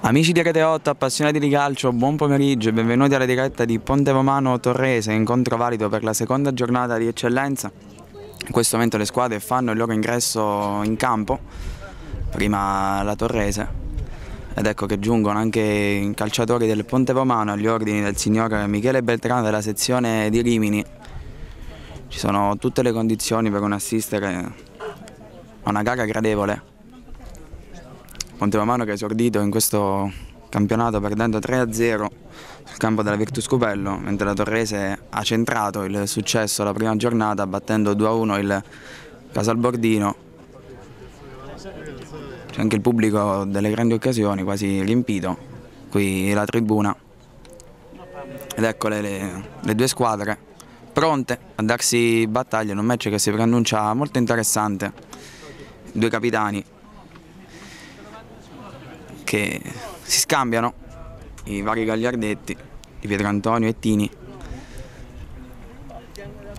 Amici di Rete 8, appassionati di calcio, buon pomeriggio e benvenuti alla diretta di Ponte Romano Torrese, incontro valido per la seconda giornata di eccellenza. In questo momento le squadre fanno il loro ingresso in campo, prima la Torrese, ed ecco che giungono anche i calciatori del Ponte Romano agli ordini del signor Michele Beltrano della sezione di Rimini. Ci sono tutte le condizioni per un assistere a una gara gradevole. Ponte Romano che ha esordito in questo campionato perdendo 3-0 sul campo della Virtus Cupello, mentre la Torrese ha centrato il successo la prima giornata battendo 2-1 il Casalbordino. C'è anche il pubblico delle grandi occasioni, quasi riempito, qui la tribuna. Ed ecco le, le, le due squadre pronte a darsi battaglia in un match che si preannuncia molto interessante. Due capitani che si scambiano i vari gagliardetti di Pietro Antonio e Tini.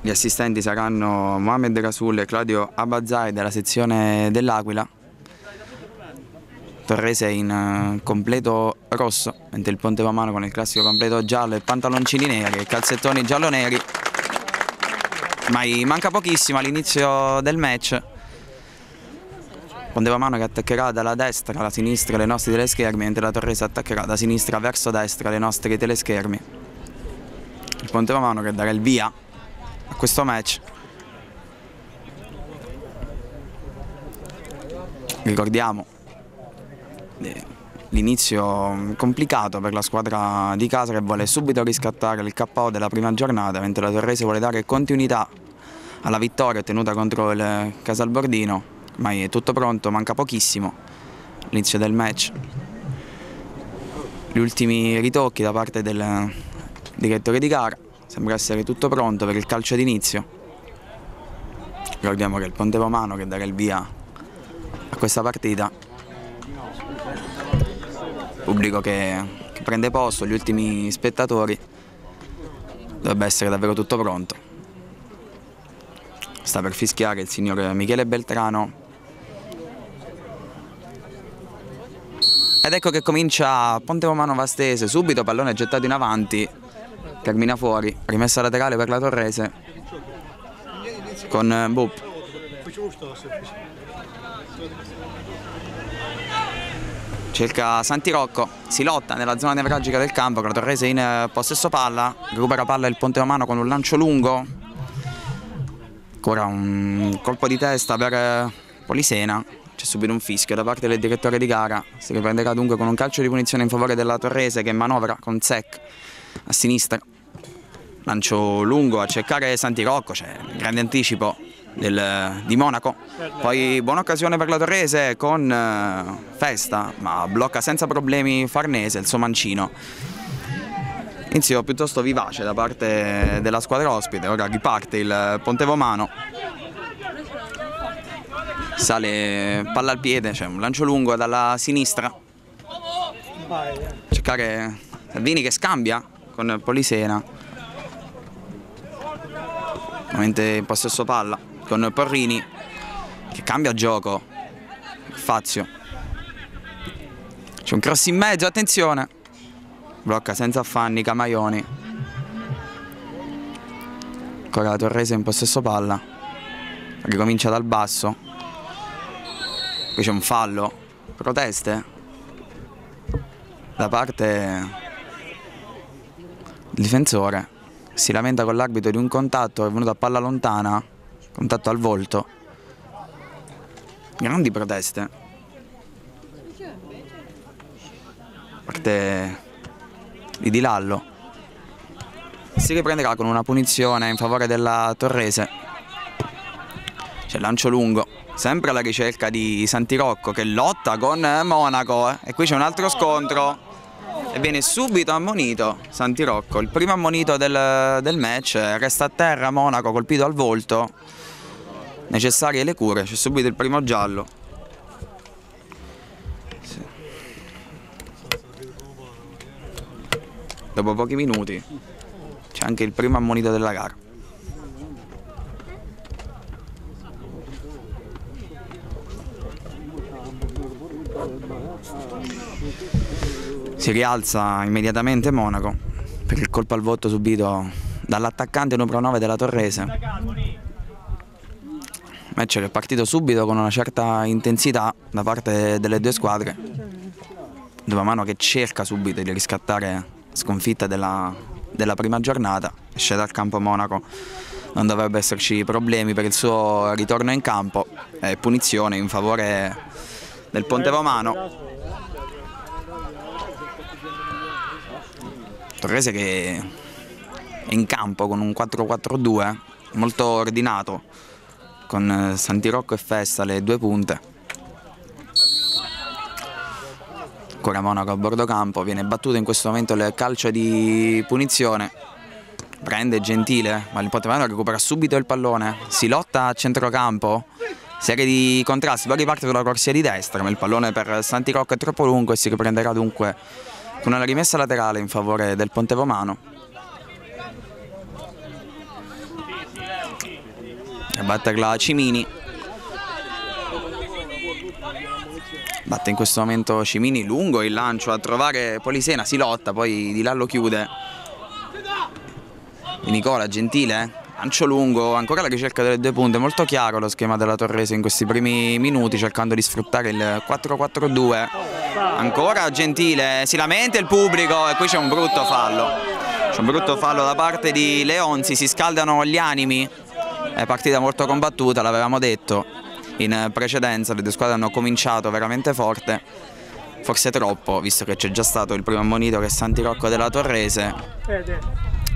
Gli assistenti saranno Mohamed Rasul e Claudio Abazzai della sezione dell'Aquila. Torrese in eh, completo rosso, mentre il Ponte Romano con il classico completo giallo e pantaloncini neri e calzettoni giallo-neri. Ma manca pochissimo all'inizio del match. Pondeva mano che attaccherà dalla destra alla sinistra le nostre teleschermi, mentre la Torrese attaccherà da sinistra verso destra le nostre teleschermi. Il Ponte Romano che darà il via a questo match. Ricordiamo eh, l'inizio complicato per la squadra di casa che vuole subito riscattare il KO della prima giornata, mentre la Torrese vuole dare continuità alla vittoria ottenuta contro il Casalbordino ma è tutto pronto, manca pochissimo l'inizio del match. Gli ultimi ritocchi da parte del direttore di gara, sembra essere tutto pronto per il calcio d'inizio. Ricordiamo che è il Ponte Romano che darà il via a questa partita. Pubblico che, che prende posto, gli ultimi spettatori, dovrebbe essere davvero tutto pronto. Sta per fischiare il signor Michele Beltrano Ed ecco che comincia Ponte Romano Vastese, subito pallone gettato in avanti, termina fuori, rimessa laterale per la Torrese con eh, Bup. Cerca Santi Rocco, si lotta nella zona nevralgica del campo, la Torrese in eh, possesso palla, recupera palla il Ponte Romano con un lancio lungo, ancora un colpo di testa per eh, Polisena, c'è subito un fischio da parte del direttore di gara, si riprenderà dunque con un calcio di punizione in favore della Torrese che manovra con Sec a sinistra. Lancio lungo a cercare Santi Rocco, c'è un grande anticipo del, di Monaco. Poi buona occasione per la Torrese con uh, Festa, ma blocca senza problemi Farnese, il suo mancino. Inizio piuttosto vivace da parte della squadra ospite, ora riparte il Ponte Romano sale palla al piede, c'è un lancio lungo dalla sinistra. Cercare Salvini che scambia con Polisena. Ovviamente in possesso palla con Porrini che cambia gioco. Fazio. C'è un cross in mezzo, attenzione. Blocca senza affanni Camaioni. Ancora la Torrese in possesso palla. Ricomincia dal basso. Qui c'è un fallo. Proteste? Da parte del difensore. Si lamenta con l'arbitro di un contatto, è venuto a palla lontana, contatto al volto. Grandi proteste. Parte di Di Lallo. Si riprenderà con una punizione in favore della Torrese. C'è lancio lungo sempre alla ricerca di Santirocco che lotta con Monaco eh. e qui c'è un altro scontro e viene subito ammonito Santirocco, il primo ammonito del, del match, resta a terra Monaco colpito al volto, necessarie le cure, c'è subito il primo giallo. Dopo pochi minuti c'è anche il primo ammonito della gara. Si rialza immediatamente Monaco per il colpo al voto subito dall'attaccante numero 9 della Torrese. Match che è partito subito con una certa intensità da parte delle due squadre. Dove mano che cerca subito di riscattare sconfitta della, della prima giornata. Esce dal campo Monaco, non dovrebbe esserci problemi per il suo ritorno in campo. Eh, punizione in favore del Ponte Romano. Torrese che è in campo con un 4-4-2 molto ordinato con Santirocco e Festa le due punte. Ancora Monaco a bordo campo viene battuto in questo momento il calcio di punizione. Prende Gentile ma il Pontemano recupera subito il pallone. Si lotta a centrocampo. Serie di contrasti poi riparte con la corsia di destra ma il pallone per Santirocco è troppo lungo e si riprenderà dunque con una rimessa laterale in favore del Ponte Romano a batterla Cimini. Batte in questo momento Cimini lungo il lancio a trovare Polisena si lotta poi Di là lo chiude. Di Nicola Gentile lancio lungo ancora la ricerca delle due punte molto chiaro lo schema della Torrese in questi primi minuti cercando di sfruttare il 4-4-2 ancora Gentile si lamenta il pubblico e qui c'è un brutto fallo c'è un brutto fallo da parte di Leonzi si scaldano gli animi è partita molto combattuta, l'avevamo detto in precedenza, le due squadre hanno cominciato veramente forte, forse troppo, visto che c'è già stato il primo ammonito che è Santi Rocco della Torrese.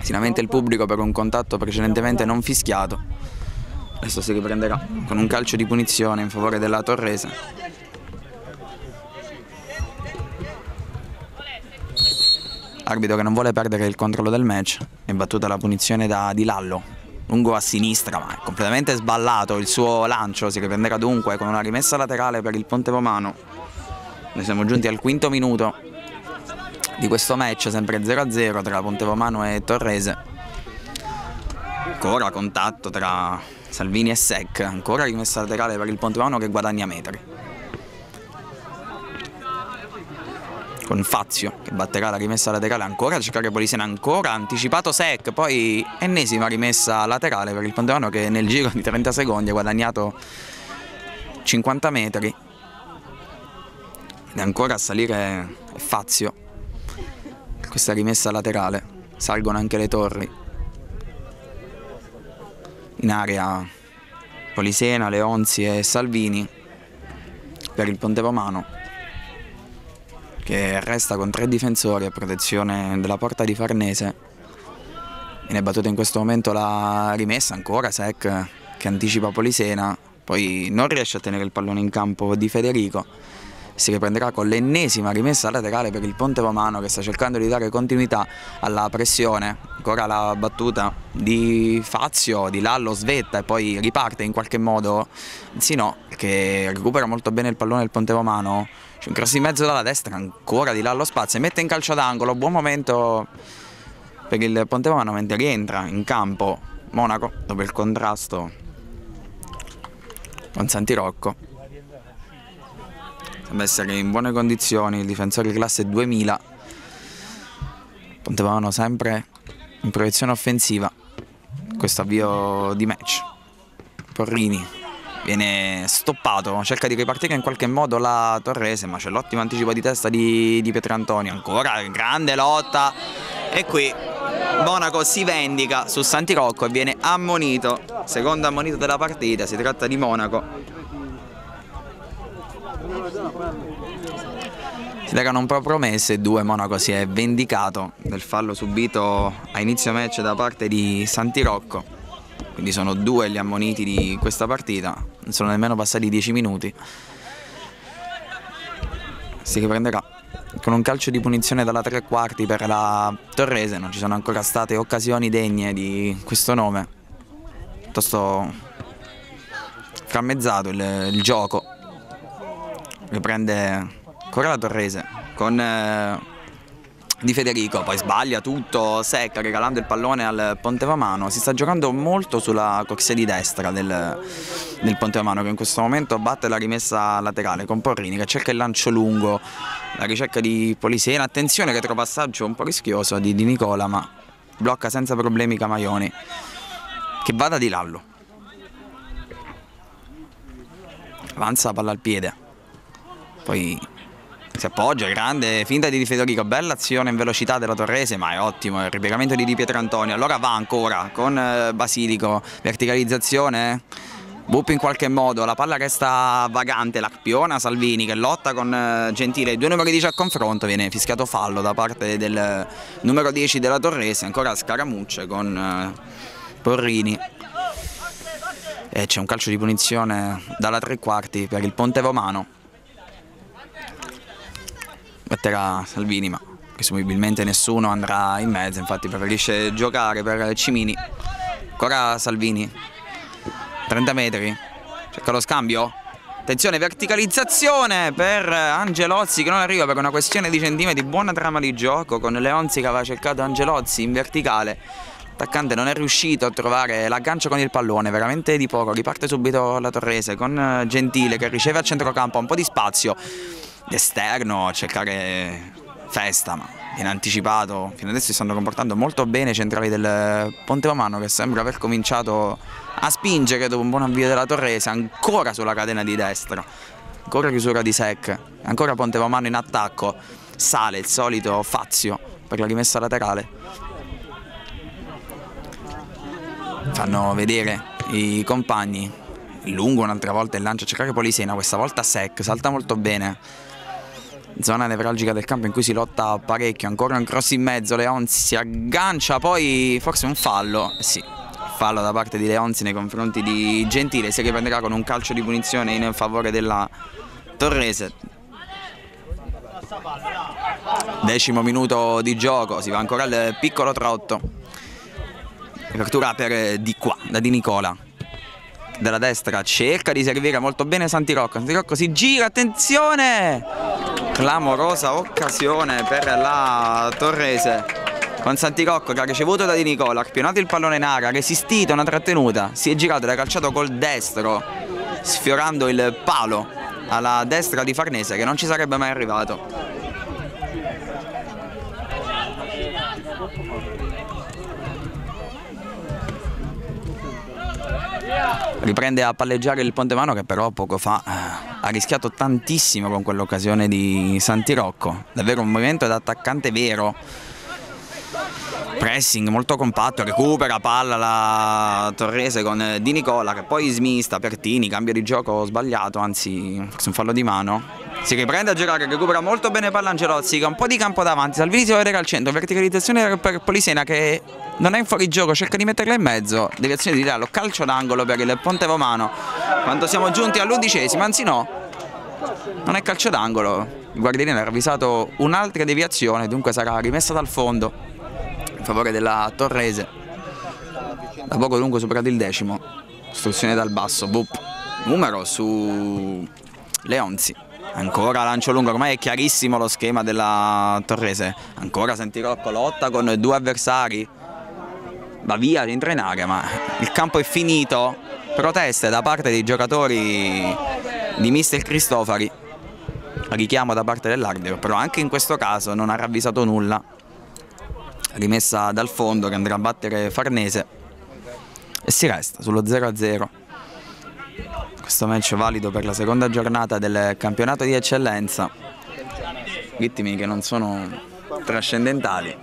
Si lamenta il pubblico per un contatto precedentemente non fischiato. Adesso si riprenderà con un calcio di punizione in favore della Torrese. Arbitro che non vuole perdere il controllo del match, è battuta la punizione da Di Lallo. Lungo a sinistra ma è completamente sballato il suo lancio si riprenderà dunque con una rimessa laterale per il Ponte Romano noi siamo giunti al quinto minuto di questo match sempre 0-0 tra Ponte Romano e Torrese. Ancora contatto tra Salvini e Sec ancora rimessa laterale per il Ponte Romano che guadagna metri con Fazio che batterà la rimessa laterale ancora, cercare Polisena ancora, anticipato Sec, poi ennesima rimessa laterale per il Ponteano che nel giro di 30 secondi ha guadagnato 50 metri. Ed ancora a salire Fazio. Questa rimessa laterale, salgono anche le torri. In area Polisena, Leonzi e Salvini per il Ponte Romano che resta con tre difensori a protezione della porta di Farnese. Viene battuta in questo momento la rimessa ancora, Sec che anticipa Polisena, poi non riesce a tenere il pallone in campo di Federico. Si riprenderà con l'ennesima rimessa laterale per il Ponte Romano che sta cercando di dare continuità alla pressione. Ancora la battuta di Fazio, di Lallo svetta e poi riparte in qualche modo. Sì no, che recupera molto bene il pallone del Ponte Romano c'è un cross in mezzo dalla destra, ancora di là allo spazio, e mette in calcio d'angolo, buon momento per il Ponte Romano mentre rientra in campo Monaco dopo il contrasto con Santi Rocco. Sembra essere in buone condizioni il difensore classe 2000. Ponte Romano sempre in proiezione offensiva, questo avvio di match. Porrini viene stoppato, cerca di ripartire in qualche modo la Torrese, ma c'è l'ottimo anticipo di testa di, di Pietrantonio, ancora grande lotta. E qui Monaco si vendica su Santi Rocco e viene ammonito, secondo ammonito della partita, si tratta di Monaco. Si legano un po' promesse e due Monaco si è vendicato del fallo subito a inizio match da parte di Santi Rocco quindi sono due gli ammoniti di questa partita, non sono nemmeno passati dieci minuti. Si riprenderà con un calcio di punizione dalla tre quarti per la Torrese, non ci sono ancora state occasioni degne di questo nome, piuttosto frammezzato il, il gioco, riprende ancora la Torrese con eh, di Federico, poi sbaglia tutto secca regalando il pallone al Pontevamano, si sta giocando molto sulla corsia di destra del, del Pontevamano che in questo momento batte la rimessa laterale con Porrini che cerca il lancio lungo, la ricerca di Polisena, attenzione retropassaggio un po' rischioso di, di Nicola ma blocca senza problemi Camaioni. Che vada di Lallo, avanza la palla al piede, poi si appoggia, grande, finta di Di Federico, bella azione in velocità della Torrese, ma è ottimo il ripiegamento di Di Pietrantonio. Allora va ancora con eh, Basilico, verticalizzazione. Bupp in qualche modo, la palla resta vagante, l'Arpiona Salvini che lotta con eh, Gentile, due numeri 10 a confronto, viene fischiato fallo da parte del numero 10 della Torrese, ancora scaramucce con eh, Porrini. E c'è un calcio di punizione dalla tre quarti per il Ponte Romano metterà Salvini ma presumibilmente nessuno andrà in mezzo, infatti preferisce giocare per Cimini. Ancora Salvini, 30 metri, cerca lo scambio. Attenzione, verticalizzazione per Angelozzi che non arriva per una questione di centimetri, buona trama di gioco con Leonzi che aveva cercato Angelozzi in verticale. L'attaccante non è riuscito a trovare l'aggancio con il pallone, veramente di poco, riparte subito la Torrese con Gentile che riceve a centrocampo un po' di spazio d'esterno a cercare festa, ma viene anticipato. Fino adesso si stanno comportando molto bene i centrali del Ponte Romano che sembra aver cominciato a spingere dopo un buon avvio della Torrese, ancora sulla catena di destra, ancora chiusura di Sec, ancora Ponte Romano in attacco, sale il solito Fazio per la rimessa laterale. Fanno vedere i compagni lungo un'altra volta il lancio a cercare Polisena, questa volta Sec, salta molto bene zona nevralgica del campo in cui si lotta parecchio, ancora un cross in mezzo, Leonzi si aggancia, poi forse un fallo, eh sì, fallo da parte di Leonzi nei confronti di Gentile, si riprenderà con un calcio di punizione in favore della Torrese. Decimo minuto di gioco, si va ancora al piccolo trotto. Apertura per di qua, da Di Nicola della destra cerca di servire molto bene Santirocco. Santirocco si gira, attenzione! Clamorosa occasione per la Torrese. Con Santirocco che ha ricevuto da Di Nicola ha spionato il pallone in aria, resistito una trattenuta. Si è girato ed ha calciato col destro sfiorando il palo alla destra di Farnese che non ci sarebbe mai arrivato riprende a palleggiare il Pontevano che però poco fa eh, ha rischiato tantissimo con quell'occasione di Santirocco, davvero un movimento da attaccante vero, pressing molto compatto, recupera palla la Torrese con Di Nicola che poi smista, Pertini, cambio di gioco sbagliato, anzi forse un fallo di mano, si riprende a girare, recupera molto bene palla Angelozzi con un po' di campo davanti, Salvini si va al centro, verticalizzazione per Polisena che non è in fuori gioco, cerca di metterla in mezzo, deviazione di Dallo, calcio d'angolo per il Ponte Romano, quando siamo giunti all'undicesimo, anzi no, non è calcio d'angolo, il guardiano ha ravvisato un'altra deviazione, dunque sarà rimessa dal fondo in favore della Torrese, da poco lungo superato il decimo, istruzione dal basso, Bup, numero su Leonzi. Ancora lancio lungo, ormai è chiarissimo lo schema della Torrese. Ancora Santirocco lotta con due avversari. Va via, rientra in area, ma il campo è finito. Proteste da parte dei giocatori di mister Cristofari. Richiamo da parte dell'arbitro, però anche in questo caso non ha ravvisato nulla. Rimessa dal fondo che andrà a battere Farnese. E si resta sullo 0-0 questo match valido per la seconda giornata del campionato di eccellenza. Ritmi che non sono trascendentali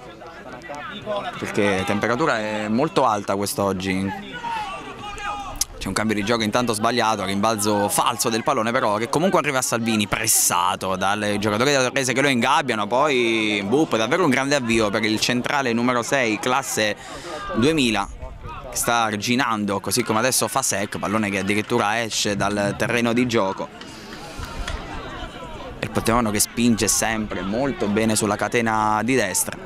perché la temperatura è molto alta quest'oggi. C'è un cambio di gioco intanto sbagliato, rimbalzo falso del pallone però che comunque arriva a Salvini pressato dai giocatori della Torrese che lo ingabbiano, poi Bupp, davvero un grande avvio per il centrale numero 6, classe 2000 sta arginando così come adesso fa sec, pallone che addirittura esce dal terreno di gioco. Il Potemano che spinge sempre molto bene sulla catena di destra.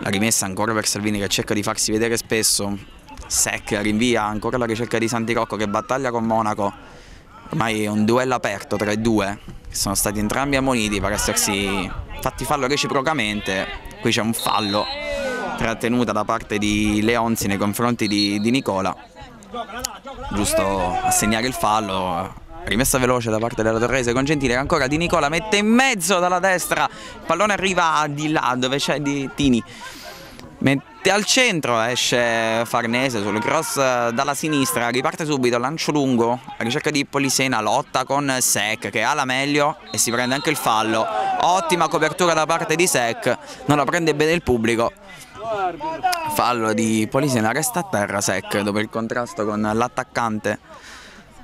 La rimessa ancora per Salvini che cerca di farsi vedere spesso. Sec rinvia ancora la ricerca di Santirocco che battaglia con Monaco. Ormai è un duello aperto tra i due, che sono stati entrambi ammoniti per essersi fatti fallo reciprocamente, qui c'è un fallo trattenuta da parte di Leonzi nei confronti di, di Nicola, giusto assegnare il fallo, rimessa veloce da parte della Torrese con Gentile ancora Di Nicola mette in mezzo dalla destra, il pallone arriva di là dove c'è di Tini, mette al centro, esce Farnese sul cross dalla sinistra, riparte subito, lancio lungo, ricerca di Polisena, lotta con Sec che ha la meglio e si prende anche il fallo, ottima copertura da parte di Sec, non la prende bene il pubblico. Fallo di Polisena, resta a terra Sec dopo il contrasto con l'attaccante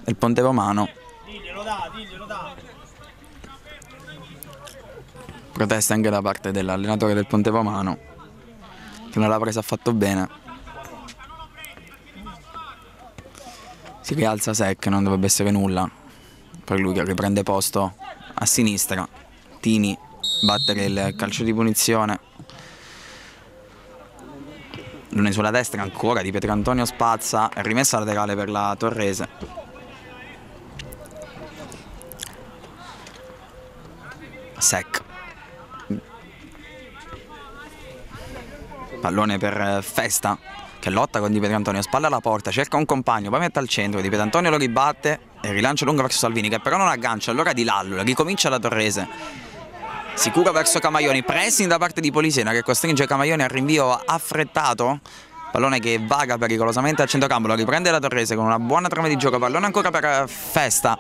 del Ponte Romano. Protesta anche da parte dell'allenatore del Ponte Romano che non l'ha presa affatto bene. Si rialza Sec, non dovrebbe essere nulla per lui che riprende posto a sinistra. Tini battere il calcio di punizione. Lune sulla destra ancora di Pietro Antonio Spazza, rimessa laterale per la Torrese. Sec. Pallone per Festa che lotta con Di Pietro Antonio, spalla alla porta, cerca un compagno, poi mette al centro, Di Pietro Antonio lo ribatte e rilancia lungo verso Salvini che però non aggancia, allora Di Lallo, ricomincia la Torrese. Sicura verso Camaioni, pressing da parte di Polisena che costringe Camaioni al rinvio affrettato. Pallone che vaga pericolosamente al centrocampo, lo riprende la Torrese con una buona trama di gioco, pallone ancora per Festa.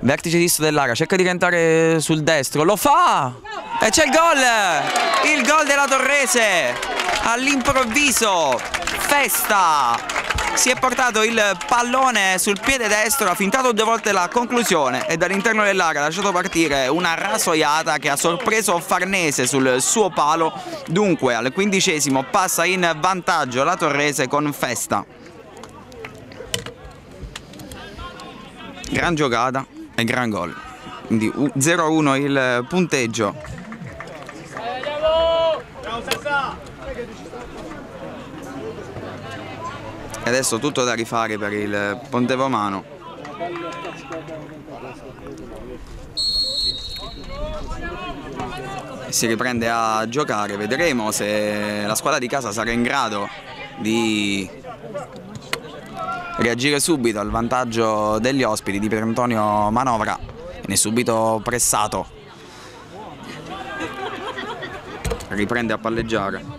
Vertice distro dell'area, cerca di rientrare sul destro, lo fa! E c'è il gol! Il gol della Torrese! All'improvviso! Festa! Si è portato il pallone sul piede destro, ha fintato due volte la conclusione e dall'interno dell'area ha lasciato partire una rasoiata che ha sorpreso Farnese sul suo palo. Dunque al quindicesimo passa in vantaggio la Torrese con Festa. Gran giocata e gran gol. Quindi 0-1 il punteggio. E adesso tutto da rifare per il Ponte Romano. Si riprende a giocare, vedremo se la squadra di casa sarà in grado di reagire subito al vantaggio degli ospiti di Pier Antonio Manovra. Viene subito pressato. Riprende a palleggiare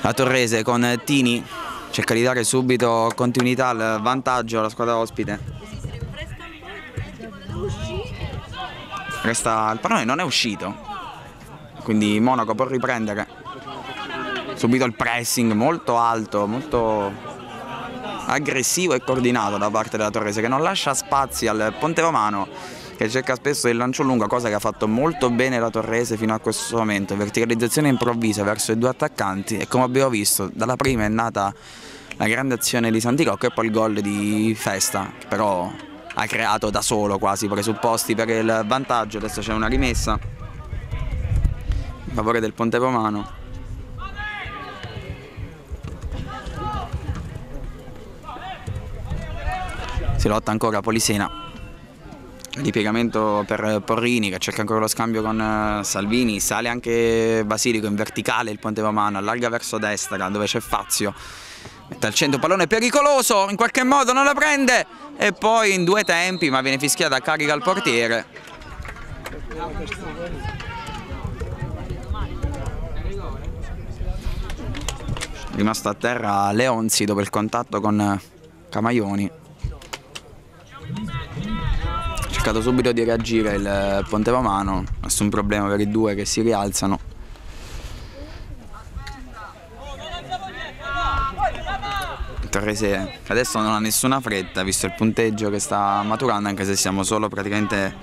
la Torrese con Tini. Cerca di dare subito continuità al vantaggio alla squadra ospite. Resta il pallone non è uscito. Quindi Monaco può riprendere. Subito il pressing molto alto, molto aggressivo e coordinato da parte della Torrese che non lascia spazi al Ponte Romano che cerca spesso il lancio lungo, cosa che ha fatto molto bene la Torrese fino a questo momento, verticalizzazione improvvisa verso i due attaccanti e come abbiamo visto dalla prima è nata la grande azione di Santirocco e poi il gol di Festa che però ha creato da solo quasi i presupposti per il vantaggio, adesso c'è una rimessa in favore del Ponte Romano. Si lotta ancora Polisena ripiegamento per Porrini che cerca ancora lo scambio con Salvini. Sale anche Basilico in verticale il ponte romano allarga verso destra dove c'è Fazio. Mette al centro pallone pericoloso in qualche modo non la prende. E poi in due tempi ma viene fischiata carica al portiere. Rimasto a terra Leonzi dopo il contatto con Camaioni. ha cercato subito di reagire il Ponte Romano, nessun problema per i due che si rialzano. Torrese adesso non ha nessuna fretta visto il punteggio che sta maturando anche se siamo solo praticamente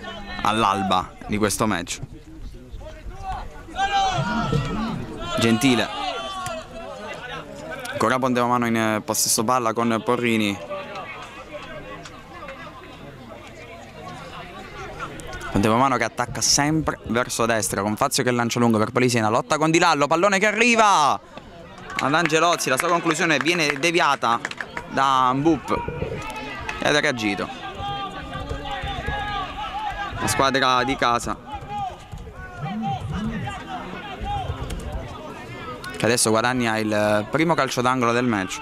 all'alba di questo match. Gentile. Ancora Ponte Romano in possesso palla con Porrini Romano che attacca sempre verso destra con Fazio che lancia lungo per Polisena, lotta con Di Lallo, pallone che arriva! Ad Angelozzi, la sua conclusione viene deviata da Mbup. Ed ha reagito. la squadra di casa. Che adesso guadagna il primo calcio d'angolo del match.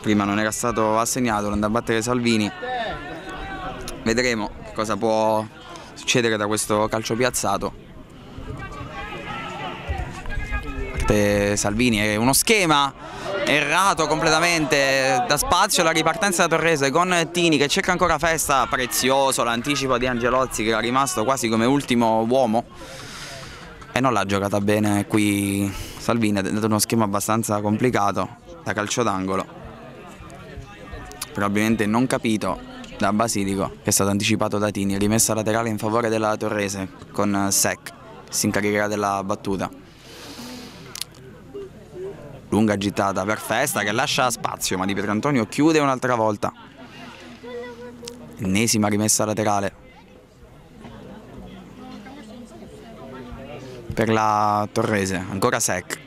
Prima non era stato assegnato non da battere Salvini. Vedremo cosa può succedere da questo calcio piazzato Salvini è uno schema errato completamente da spazio la ripartenza da Torrese con Tini che cerca ancora festa prezioso l'anticipo di Angelozzi che era rimasto quasi come ultimo uomo e non l'ha giocata bene qui Salvini ha dato uno schema abbastanza complicato da calcio d'angolo. Probabilmente non capito da Basilico che è stato anticipato da Tini rimessa laterale in favore della Torrese con Sec si incaricherà della battuta. Lunga gittata per Festa che lascia spazio ma Di Pietrantonio chiude un'altra volta. Ennesima rimessa laterale. Per la Torrese ancora Sec.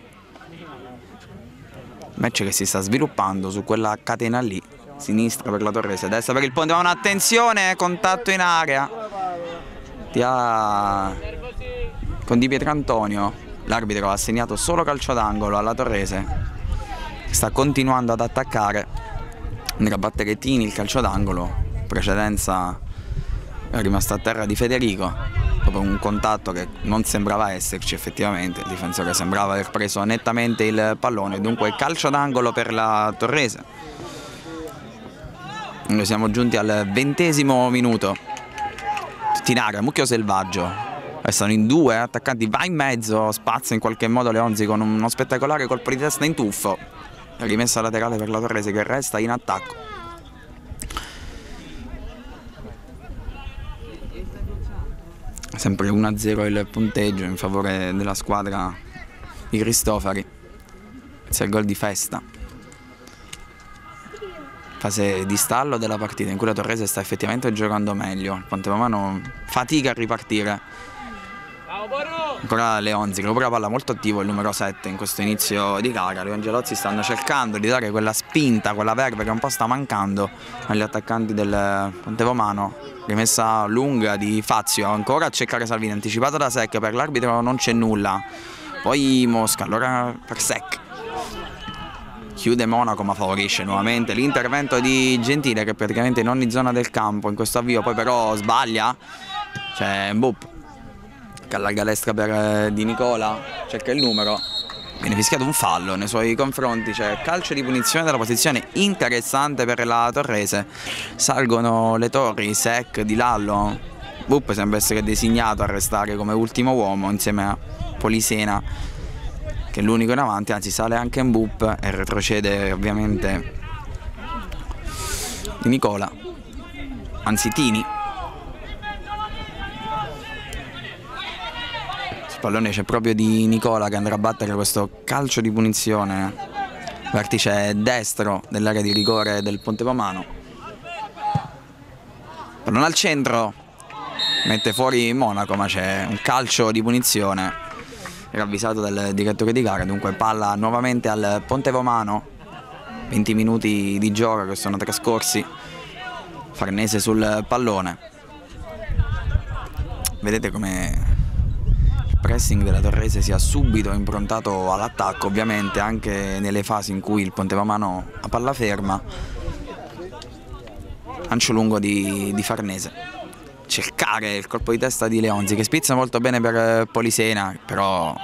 Match che si sta sviluppando su quella catena lì sinistra per la Torrese destra per il Ponte. Ma un'attenzione contatto in area. Con Di Pietrantonio L'arbitro ha assegnato solo calcio d'angolo alla Torrese, sta continuando ad attaccare. Nella batterettini il calcio d'angolo, precedenza è rimasto a terra di Federico. Dopo un contatto che non sembrava esserci effettivamente, il difensore sembrava aver preso nettamente il pallone, dunque calcio d'angolo per la Torrese. Noi siamo giunti al ventesimo minuto, Tinara, mucchio selvaggio, Restano in due, attaccanti va in mezzo, spazia in qualche modo Leonzi con uno spettacolare colpo di testa in tuffo. Rimessa laterale per la Torrese che resta in attacco. Sempre 1-0 il punteggio in favore della squadra di Cristofari. È il gol di festa. Fase di stallo della partita in cui la Torrese sta effettivamente giocando meglio. Il Ponte Romano fatica a ripartire Ancora Leonzi che recupera la palla molto attivo il numero 7 in questo inizio di gara. Gli Angelozzi stanno cercando di dare quella spinta, quella verve che un po' sta mancando agli attaccanti del Ponte Romano. Rimessa lunga di Fazio, ancora a cercare Salvini, anticipato da Sec, per l'arbitro non c'è nulla. Poi Mosca, allora per Sec. Chiude Monaco ma favorisce nuovamente l'intervento di Gentile che praticamente in ogni zona del campo in questo avvio, poi però sbaglia. C'è Mbup che allarga l'estra per eh, Di Nicola, cerca il numero, viene fischiato un fallo nei suoi confronti, c'è calcio di punizione della posizione interessante per la Torrese, salgono le torri, Sec, Di Lallo, Bupp sembra essere designato a restare come ultimo uomo insieme a Polisena che è l'unico in avanti, anzi sale anche in Bupp e retrocede ovviamente Nicola, anzi Tini. Pallone c'è proprio di Nicola che andrà a battere questo calcio di punizione. Vertice destro dell'area di rigore del Ponte Romano pallone al centro. Mette fuori Monaco ma c'è un calcio di punizione era avvisato dal direttore di gara dunque palla nuovamente al Ponte Romano. 20 minuti di gioco che sono trascorsi. Farnese sul pallone. Vedete come pressing della Torrese sia subito improntato all'attacco, ovviamente anche nelle fasi in cui il Ponte Romano a palla ferma, lancio lungo di, di Farnese. Cercare il colpo di testa di Leonzi che spizza molto bene per Polisena, però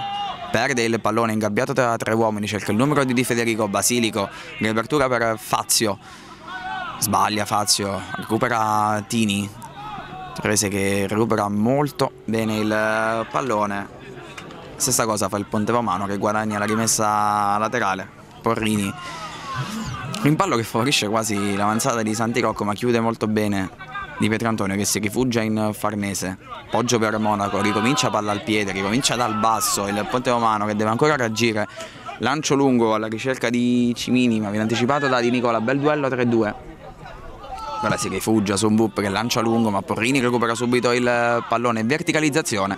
perde il pallone ingabbiato tra tre uomini, cerca il numero di Federico Basilico, riapertura per Fazio, sbaglia Fazio, recupera Tini, Rese che recupera molto bene il pallone. Stessa cosa fa il Ponte Romano che guadagna la rimessa laterale. Porrini un pallo che favorisce quasi l'avanzata di Santirocco ma chiude molto bene di Pietrantonio che si rifugia in Farnese. Poggio per Monaco, ricomincia palla al piede ricomincia dal basso il Ponte Romano che deve ancora reagire. Lancio lungo alla ricerca di Cimini ma viene anticipato da Di Nicola. Bel duello 3-2 Ora si rifugia su un bup che lancia lungo ma Porrini recupera subito il pallone. Verticalizzazione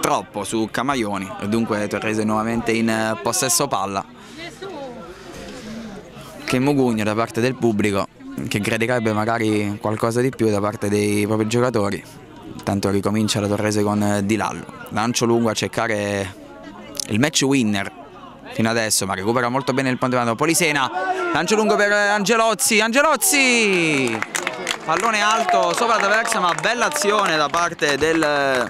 troppo su Camaioni. E dunque Torrese nuovamente in possesso palla. Che mugugno da parte del pubblico che crederebbe magari qualcosa di più da parte dei propri giocatori Intanto ricomincia la Torrese con Di Lallo. Lancio lungo a cercare il match winner fino adesso, ma recupera molto bene il Ponte Polisena. Lancio lungo per Angelozzi. Angelozzi! Pallone alto sopra la traversa, ma bella azione da parte del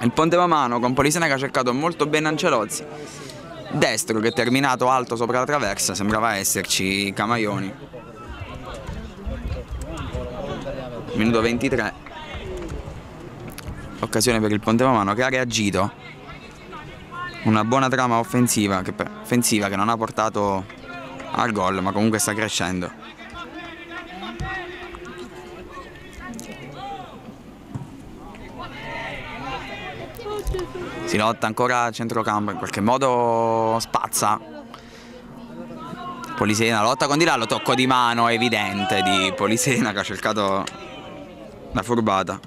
il Ponte Mamano con Polisena che ha cercato molto bene Angelozzi. Destro che è terminato alto sopra la traversa, sembrava esserci Camaioni. Minuto 23 occasione per il Ponte Romano che ha reagito. Una buona trama offensiva che, offensiva che non ha portato al gol ma comunque sta crescendo. Si lotta ancora a centrocampo in qualche modo spazza. Polisena lotta con Di Lallo tocco di mano evidente di Polisena che ha cercato la furbata.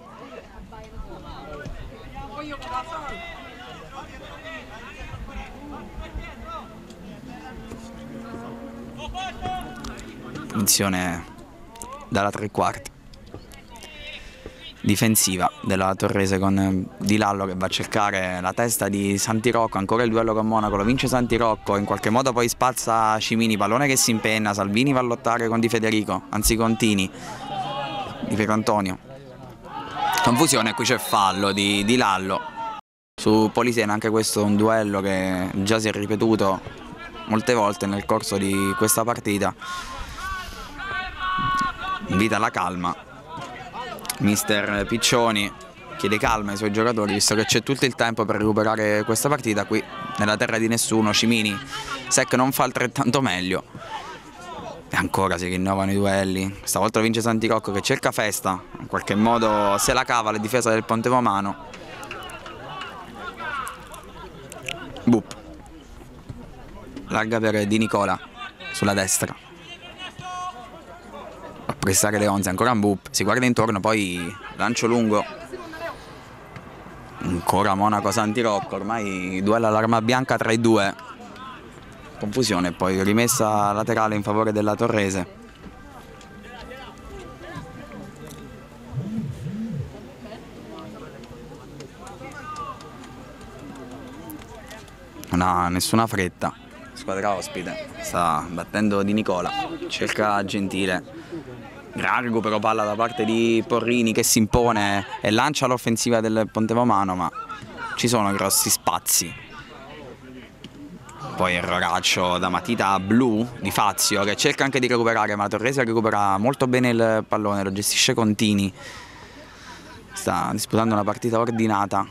Punizione dalla tre quarti. Difensiva della Torrese con Di Lallo che va a cercare la testa di Santirocco, ancora il duello con Monaco, lo vince Santirocco, in qualche modo poi spazza Cimini, pallone che si impenna, Salvini va a lottare con Di Federico, anzi con Tini, di Piero Antonio. Confusione, qui c'è fallo di, di Lallo. Su Polisena, anche questo è un duello che già si è ripetuto molte volte nel corso di questa partita. Invita alla calma. Mister Piccioni chiede calma ai suoi giocatori visto che c'è tutto il tempo per recuperare questa partita. Qui nella terra di nessuno Cimini. Sec non fa altrettanto meglio. e ancora si rinnovano i duelli. Stavolta vince Santirocco che cerca festa. In qualche modo se la cava la difesa del Ponte Romano. Bup. Larga per Di Nicola sulla destra. Prestare le onze, ancora un boop, si guarda intorno, poi lancio lungo. Ancora Monaco Santirocco, ormai duella all'arma bianca tra i due. Confusione, poi rimessa laterale in favore della Torrese. Ha nessuna fretta, squadra ospite, sta battendo di Nicola, cerca Gentile. Gran recupero palla da parte di Porrini che si impone e lancia l'offensiva del Ponte Romano ma ci sono grossi spazi poi erroraccio da matita blu di Fazio che cerca anche di recuperare ma Torresi recupera molto bene il pallone lo gestisce Contini. Sta disputando una partita ordinata.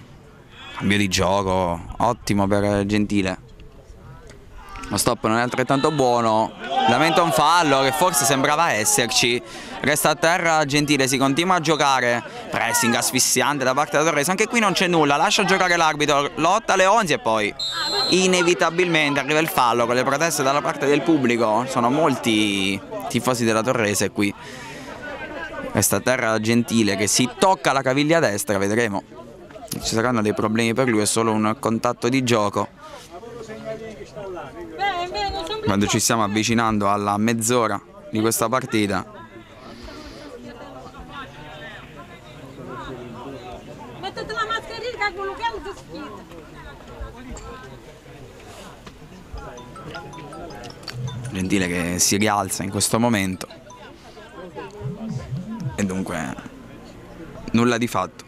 Cambio di gioco ottimo per Gentile lo stop non è altrettanto buono. Lamenta un fallo che forse sembrava esserci. Resta a terra Gentile si continua a giocare. Pressing asfissiante da parte della Torres anche qui non c'è nulla. Lascia giocare l'arbitro lotta Leonzi e poi inevitabilmente arriva il fallo con le proteste dalla parte del pubblico. Sono molti tifosi della Torrese qui. Resta a terra Gentile che si tocca la caviglia destra vedremo. Ci saranno dei problemi per lui è solo un contatto di gioco quando ci stiamo avvicinando alla mezz'ora di questa partita. Gentile che si rialza in questo momento. E dunque nulla di fatto.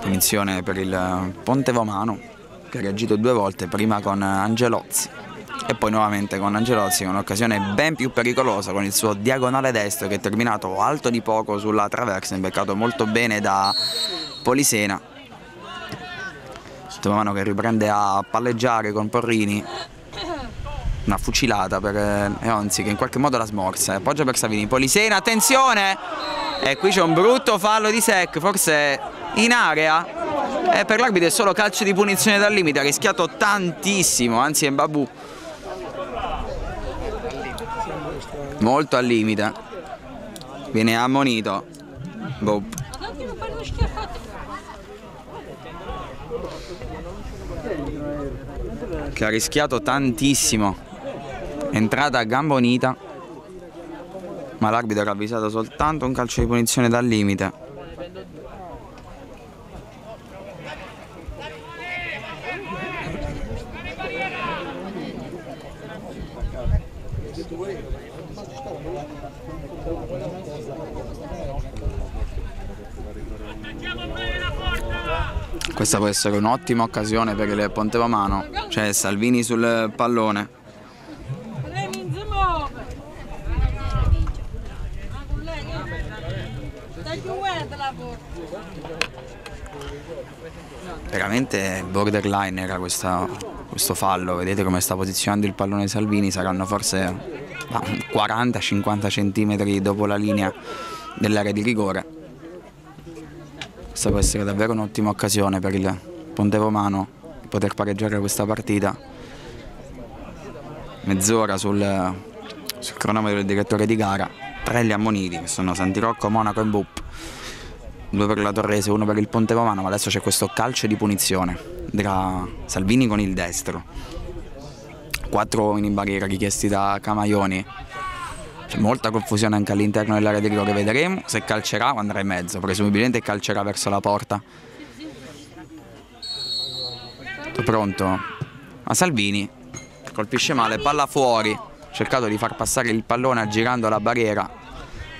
Punizione per il Ponte Vomano che ha reagito due volte, prima con Angelozzi e poi nuovamente con Angelozzi con un'occasione ben più pericolosa con il suo diagonale destro che è terminato alto di poco sulla traversa, imbeccato molto bene da Polisena. Sottomano che riprende a palleggiare con Porrini, una fucilata per Eonzi che in qualche modo la smorza, appoggia per Savini, Polisena, attenzione! E qui c'è un brutto fallo di Sec, forse in area eh, per l'arbitro è solo calcio di punizione dal limite, ha rischiato tantissimo, anzi è Babu. Molto al limite. Viene ammonito. Boh. Che ha rischiato tantissimo. Entrata a gamba unita. ma l'arbitro ha avvisato soltanto un calcio di punizione dal limite. Questa può essere un'ottima occasione per il Pontevamano, c'è Salvini sul pallone. Veramente borderline era questa, questo fallo, vedete come sta posizionando il pallone Salvini, saranno forse 40-50 cm dopo la linea dell'area di rigore. Questa può essere davvero un'ottima occasione per il Ponte Romano poter pareggiare questa partita. Mezz'ora sul, sul cronometro del direttore di gara, tre gli ammoniti che sono Santirocco, Monaco e Bupp. Due per la Torrese, uno per il Ponte Romano, ma adesso c'è questo calcio di punizione tra Salvini con il destro. Quattro in barriera richiesti da Camaioni c'è molta confusione anche all'interno dell'area di rigore, vedremo se calcerà o andrà in mezzo, presumibilmente calcerà verso la porta. Pronto a Salvini, colpisce male, palla fuori, cercato di far passare il pallone aggirando la barriera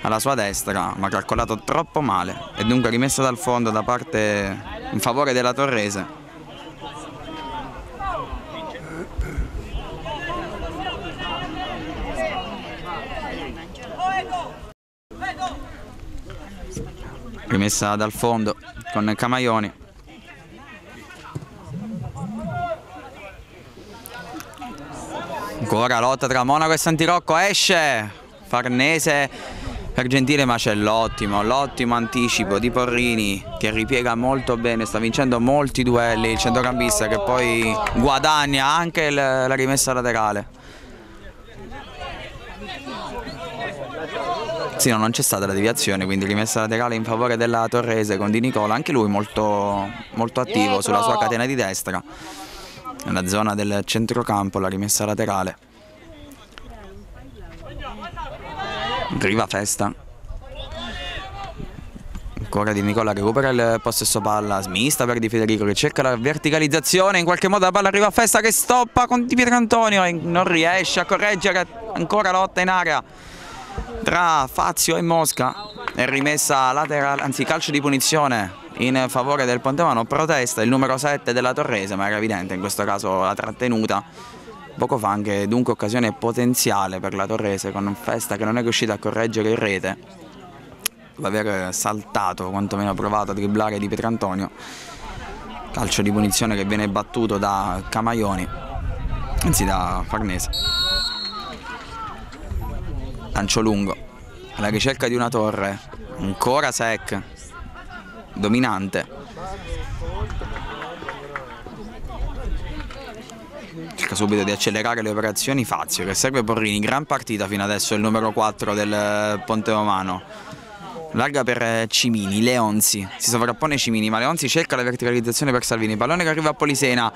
alla sua destra, ma calcolato troppo male e dunque rimessa dal fondo da parte in favore della Torrese. Rimessa dal fondo con Camaioni. Ancora lotta tra Monaco e Santirocco esce Farnese per Gentile ma c'è l'ottimo l'ottimo anticipo di Porrini che ripiega molto bene sta vincendo molti duelli il centrocampista che poi guadagna anche la rimessa laterale Sì, no, non c'è stata la deviazione, quindi rimessa laterale in favore della Torrese con Di Nicola, anche lui molto, molto attivo sulla sua catena di destra, nella zona del centrocampo, la rimessa laterale. Riva Festa. Ancora Di Nicola recupera il possesso palla, smista per Di Federico che cerca la verticalizzazione, in qualche modo la palla arriva a Festa che stoppa con Di Pietro Antonio e non riesce a correggere, ancora lotta in area tra Fazio e Mosca è rimessa laterale, anzi calcio di punizione in favore del Pontevano, protesta il numero 7 della Torrese, ma era evidente in questo caso la trattenuta. Poco fa anche dunque occasione potenziale per la Torrese con Festa che non è riuscita a correggere in rete, dopo aver saltato, quantomeno provato a dribblare di Pietrantonio. Calcio di punizione che viene battuto da Camaioni, anzi da Farnese lancio lungo. Alla ricerca di una torre ancora sec dominante. Cerca subito di accelerare le operazioni Fazio che serve Porrini. Gran partita fino adesso il numero 4 del Ponte Romano. Larga per Cimini, Leonzi. Si sovrappone Cimini ma Leonzi cerca la verticalizzazione per Salvini. Pallone che arriva a Polisena.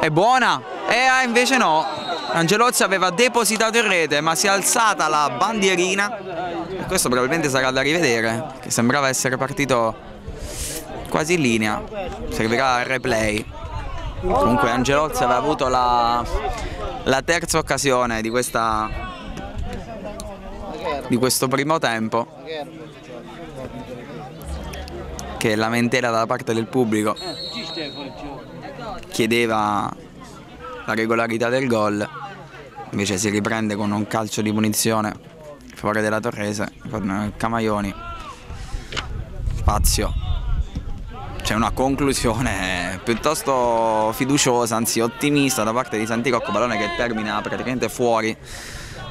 È buona? E invece no Angelozzi aveva depositato in rete ma si è alzata la bandierina. E questo probabilmente sarà da rivedere che sembrava essere partito quasi in linea. Servirà il replay. Comunque Angelozzi aveva avuto la, la terza occasione di questa di questo primo tempo che lamentela da parte del pubblico. Chiedeva la regolarità del gol invece si riprende con un calcio di punizione a favore della Torrese con Camaioni. Spazio. C'è una conclusione piuttosto fiduciosa anzi ottimista da parte di Santirocco pallone che termina praticamente fuori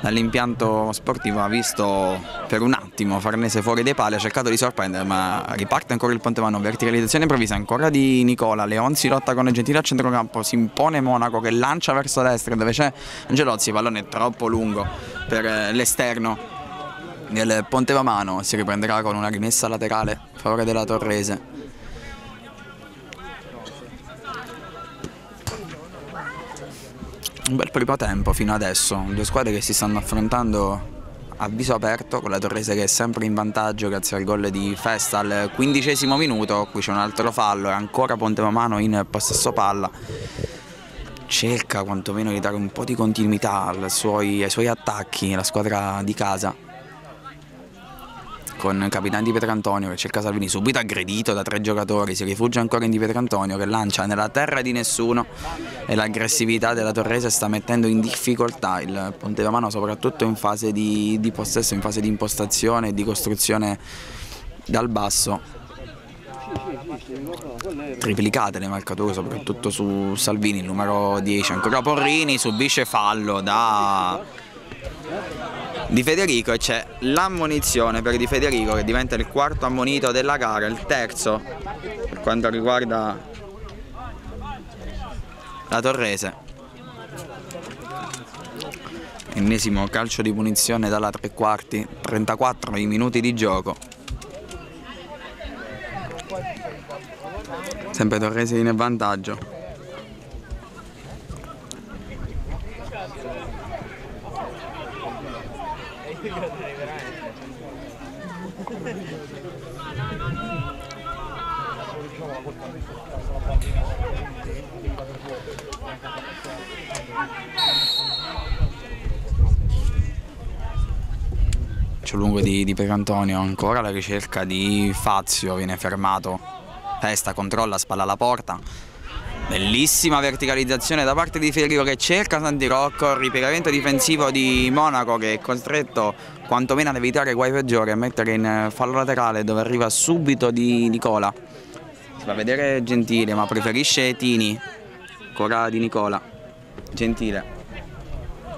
dall'impianto sportivo ha visto per un attimo Farnese fuori dei pali, ha cercato di sorprendere ma riparte ancora il Pontevano, verticalizzazione improvvisa ancora di Nicola, Leonzi lotta con Gentile a centrocampo, si impone Monaco che lancia verso destra dove c'è Angelozzi, il pallone è troppo lungo per eh, l'esterno del Pontevamano, si riprenderà con una rimessa laterale a favore della Torrese. Un bel primo tempo fino adesso, due squadre che si stanno affrontando a viso aperto con la Torrese che è sempre in vantaggio grazie al gol di Festa al quindicesimo minuto, qui c'è un altro fallo e ancora Ponte Mamano in possesso palla. Cerca quantomeno di dare un po' di continuità suoi, ai suoi attacchi la squadra di casa con Capitano di Pietrantonio che cerca Salvini subito aggredito da tre giocatori, si rifugia ancora in Di Pietrantonio che lancia nella terra di nessuno e l'aggressività della Torrese sta mettendo in difficoltà il Ponte Romano soprattutto in fase di, di possesso, in fase di impostazione e di costruzione dal basso. Triplicate le marcature soprattutto su Salvini il numero 10 ancora Porrini subisce fallo da di Federico e c'è l'ammonizione per Di Federico che diventa il quarto ammonito della gara, il terzo per quanto riguarda la Torrese. Ennesimo calcio di punizione dalla tre quarti, 34 minuti di gioco. Sempre Torrese in vantaggio. C'è lungo di, di Perantonio ancora la ricerca di Fazio viene fermato testa controlla spalla alla porta Bellissima verticalizzazione da parte di Federico che cerca Santi Rocco, ripiegamento difensivo di Monaco che è costretto quantomeno ad evitare guai peggiori, a mettere in fallo laterale dove arriva subito di Nicola. Si fa vedere Gentile ma preferisce Tini, ancora di Nicola. Gentile.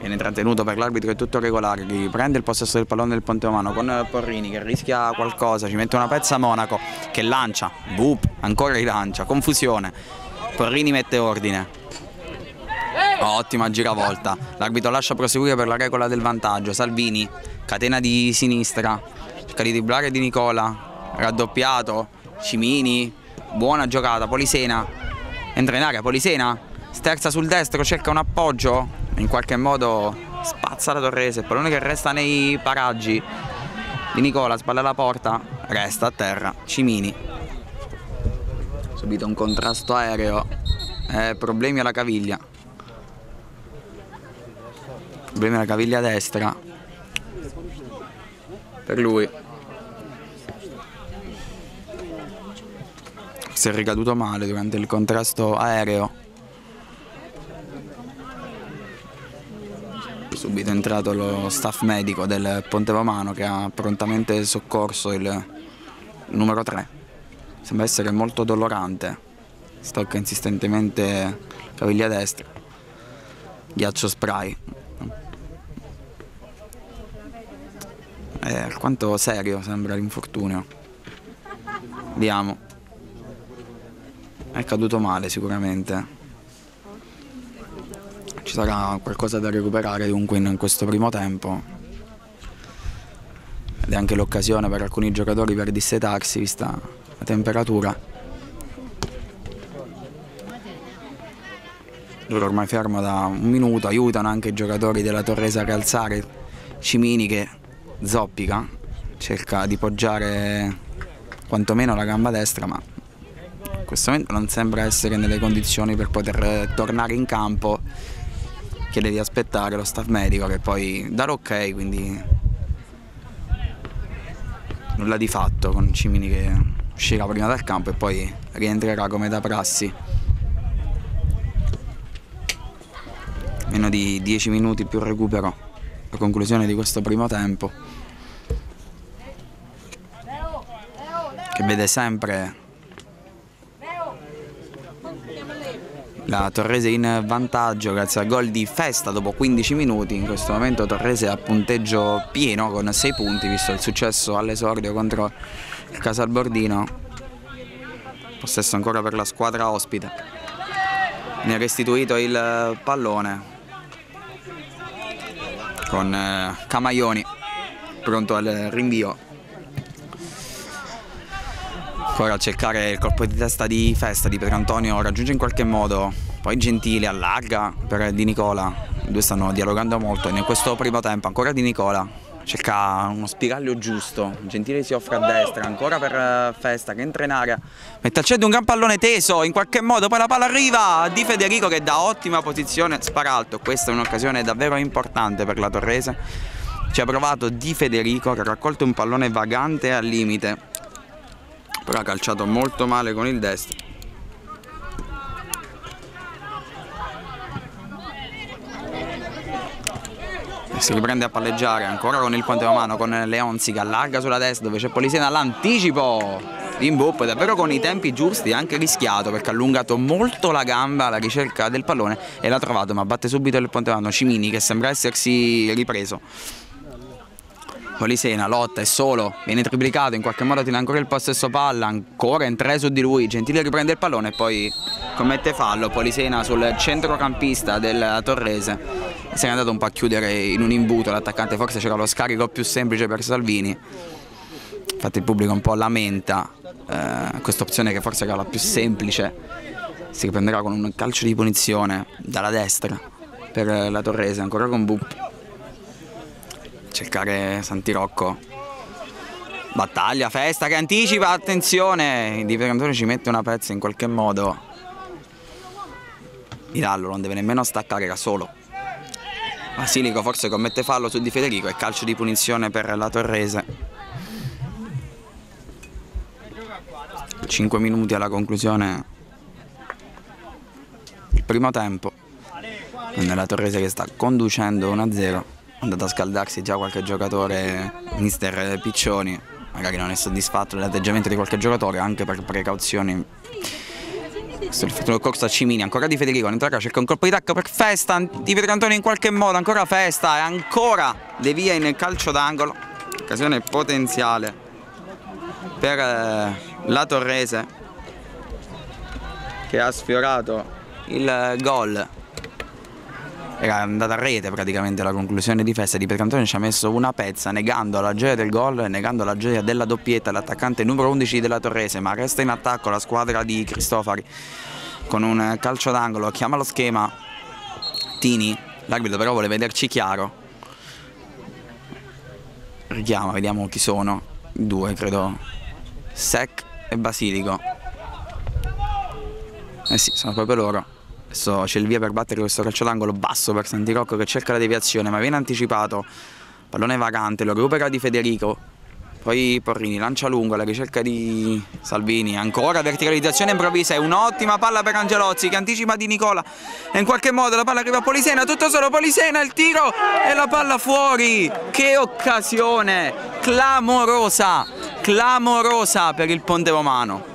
Viene trattenuto per l'arbitro è tutto regolare, riprende il possesso del pallone del Ponte Romano con Porrini che rischia qualcosa, ci mette una pezza Monaco che lancia, Boop, ancora rilancia, confusione Porrini mette ordine. Ottima giravolta. L'arbitro lascia proseguire per la regola del vantaggio. Salvini, catena di sinistra. Cerca di dribblare di Nicola. Raddoppiato. Cimini. Buona giocata. Polisena. Entra in area. Polisena. Sterza sul destro. Cerca un appoggio. In qualche modo spazza la Torrese. Il pallone che resta nei paraggi. Di Nicola. Spalla la porta. Resta a terra. Cimini subito un contrasto aereo eh, problemi alla caviglia problemi alla caviglia destra per lui si è ricaduto male durante il contrasto aereo subito è entrato lo staff medico del Ponte Romano che ha prontamente soccorso il numero 3 sembra essere molto dolorante. Stocca insistentemente caviglia destra. Ghiaccio spray. Eh, alquanto serio sembra l'infortunio. Vediamo. È caduto male sicuramente. Ci sarà qualcosa da recuperare dunque in questo primo tempo ed è anche l'occasione per alcuni giocatori per dissetarsi vista la temperatura. Loro ormai fermo da un minuto, aiutano anche i giocatori della Torrese a rialzare Cimini che zoppica, cerca di poggiare quantomeno la gamba destra, ma in questo momento non sembra essere nelle condizioni per poter tornare in campo. Chiede di aspettare lo staff medico che poi dà l'ok, quindi nulla di fatto con Cimini che uscirà prima dal campo e poi rientrerà come da prassi. Meno di 10 minuti più recupero la conclusione di questo primo tempo che vede sempre la Torrese in vantaggio grazie al gol di Festa dopo 15 minuti. In questo momento Torrese ha punteggio pieno con 6 punti visto il successo all'esordio contro il Casalbordino. Possesso ancora per la squadra ospite. Ne ha restituito il pallone con eh, Camaioni pronto al rinvio ancora a cercare il colpo di testa di Festa di Pedro Antonio raggiunge in qualche modo. Poi Gentile allarga per Di Nicola. I due stanno dialogando molto in questo primo tempo ancora Di Nicola cerca uno spiraglio giusto, Gentile si offre a destra, ancora per eh, Festa che entra in area, mette al centro un gran pallone teso, in qualche modo poi la palla arriva di Federico che da ottima posizione spara alto, questa è un'occasione davvero importante per la Torrese, ci ha provato Di Federico che ha raccolto un pallone vagante al limite, però ha calciato molto male con il destro. si riprende a palleggiare ancora con il ponte romano con Leonzi che allarga sulla destra dove c'è Polisena l'anticipo in Bop davvero con i tempi giusti anche rischiato perché ha allungato molto la gamba alla ricerca del pallone e l'ha trovato ma batte subito il ponte Cimini che sembra essersi ripreso Polisena lotta? È solo, viene triplicato, in qualche modo tiene ancora il possesso palla, ancora in tre su di lui, Gentile riprende il pallone e poi commette fallo, Polisena sul centrocampista del Torrese. Si è andato un po' a chiudere in un imbuto l'attaccante, forse c'era lo scarico più semplice per Salvini, infatti il pubblico un po' lamenta eh, questa opzione che forse era la più semplice, si riprenderà con un calcio di punizione dalla destra per la Torrese, ancora con Bupp cercare Santirocco. Battaglia, festa che anticipa, attenzione il difensore ci mette una pezza in qualche modo. Vidallo non deve nemmeno staccare da solo. Basilico forse commette fallo su Di Federico e calcio di punizione per la Torrese. 5 minuti alla conclusione. Il primo tempo. Nella Torrese che sta conducendo 1-0 andato a scaldarsi già qualche giocatore, mister Piccioni, magari non è soddisfatto dell'atteggiamento di qualche giocatore anche per precauzioni. Questo è il fatto del corso a Cimini, ancora di Federico, entra cerca un colpo di tacco per Festa, di Federico Antonio in qualche modo, ancora Festa e ancora devia in calcio d'angolo, occasione potenziale per eh, la Torrese che ha sfiorato il gol era andata a rete praticamente la conclusione di festa di Pedro ci ha messo una pezza negando la gioia del gol e negando la gioia della doppietta l'attaccante numero 11 della Torrese ma resta in attacco la squadra di Cristofari con un calcio d'angolo chiama lo schema Tini l'arbitro però vuole vederci chiaro. Richiama vediamo chi sono. Due credo. Sec e Basilico. Eh sì sono proprio loro Adesso c'è il via per battere questo calcio d'angolo basso per Santirocco che cerca la deviazione ma viene anticipato. Pallone vagante, lo recupera di Federico. Poi Porrini lancia lungo alla ricerca di Salvini, ancora verticalizzazione improvvisa, è un'ottima palla per Angelozzi che anticipa di Nicola e in qualche modo la palla arriva a Polisena, tutto solo Polisena, il tiro e la palla fuori, che occasione clamorosa, clamorosa per il Ponte Romano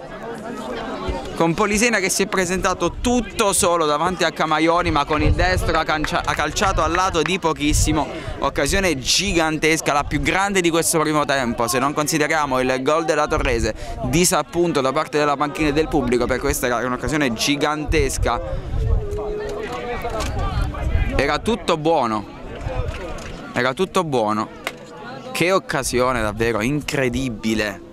con Polisena che si è presentato tutto solo davanti a Camaioni ma con il destro ha, calciato al lato di pochissimo. Occasione gigantesca la più grande di questo primo tempo se non consideriamo il gol della Torrese. Disappunto da parte della panchina e del pubblico per questa era un'occasione gigantesca. Era tutto buono. Era tutto buono. Che occasione davvero incredibile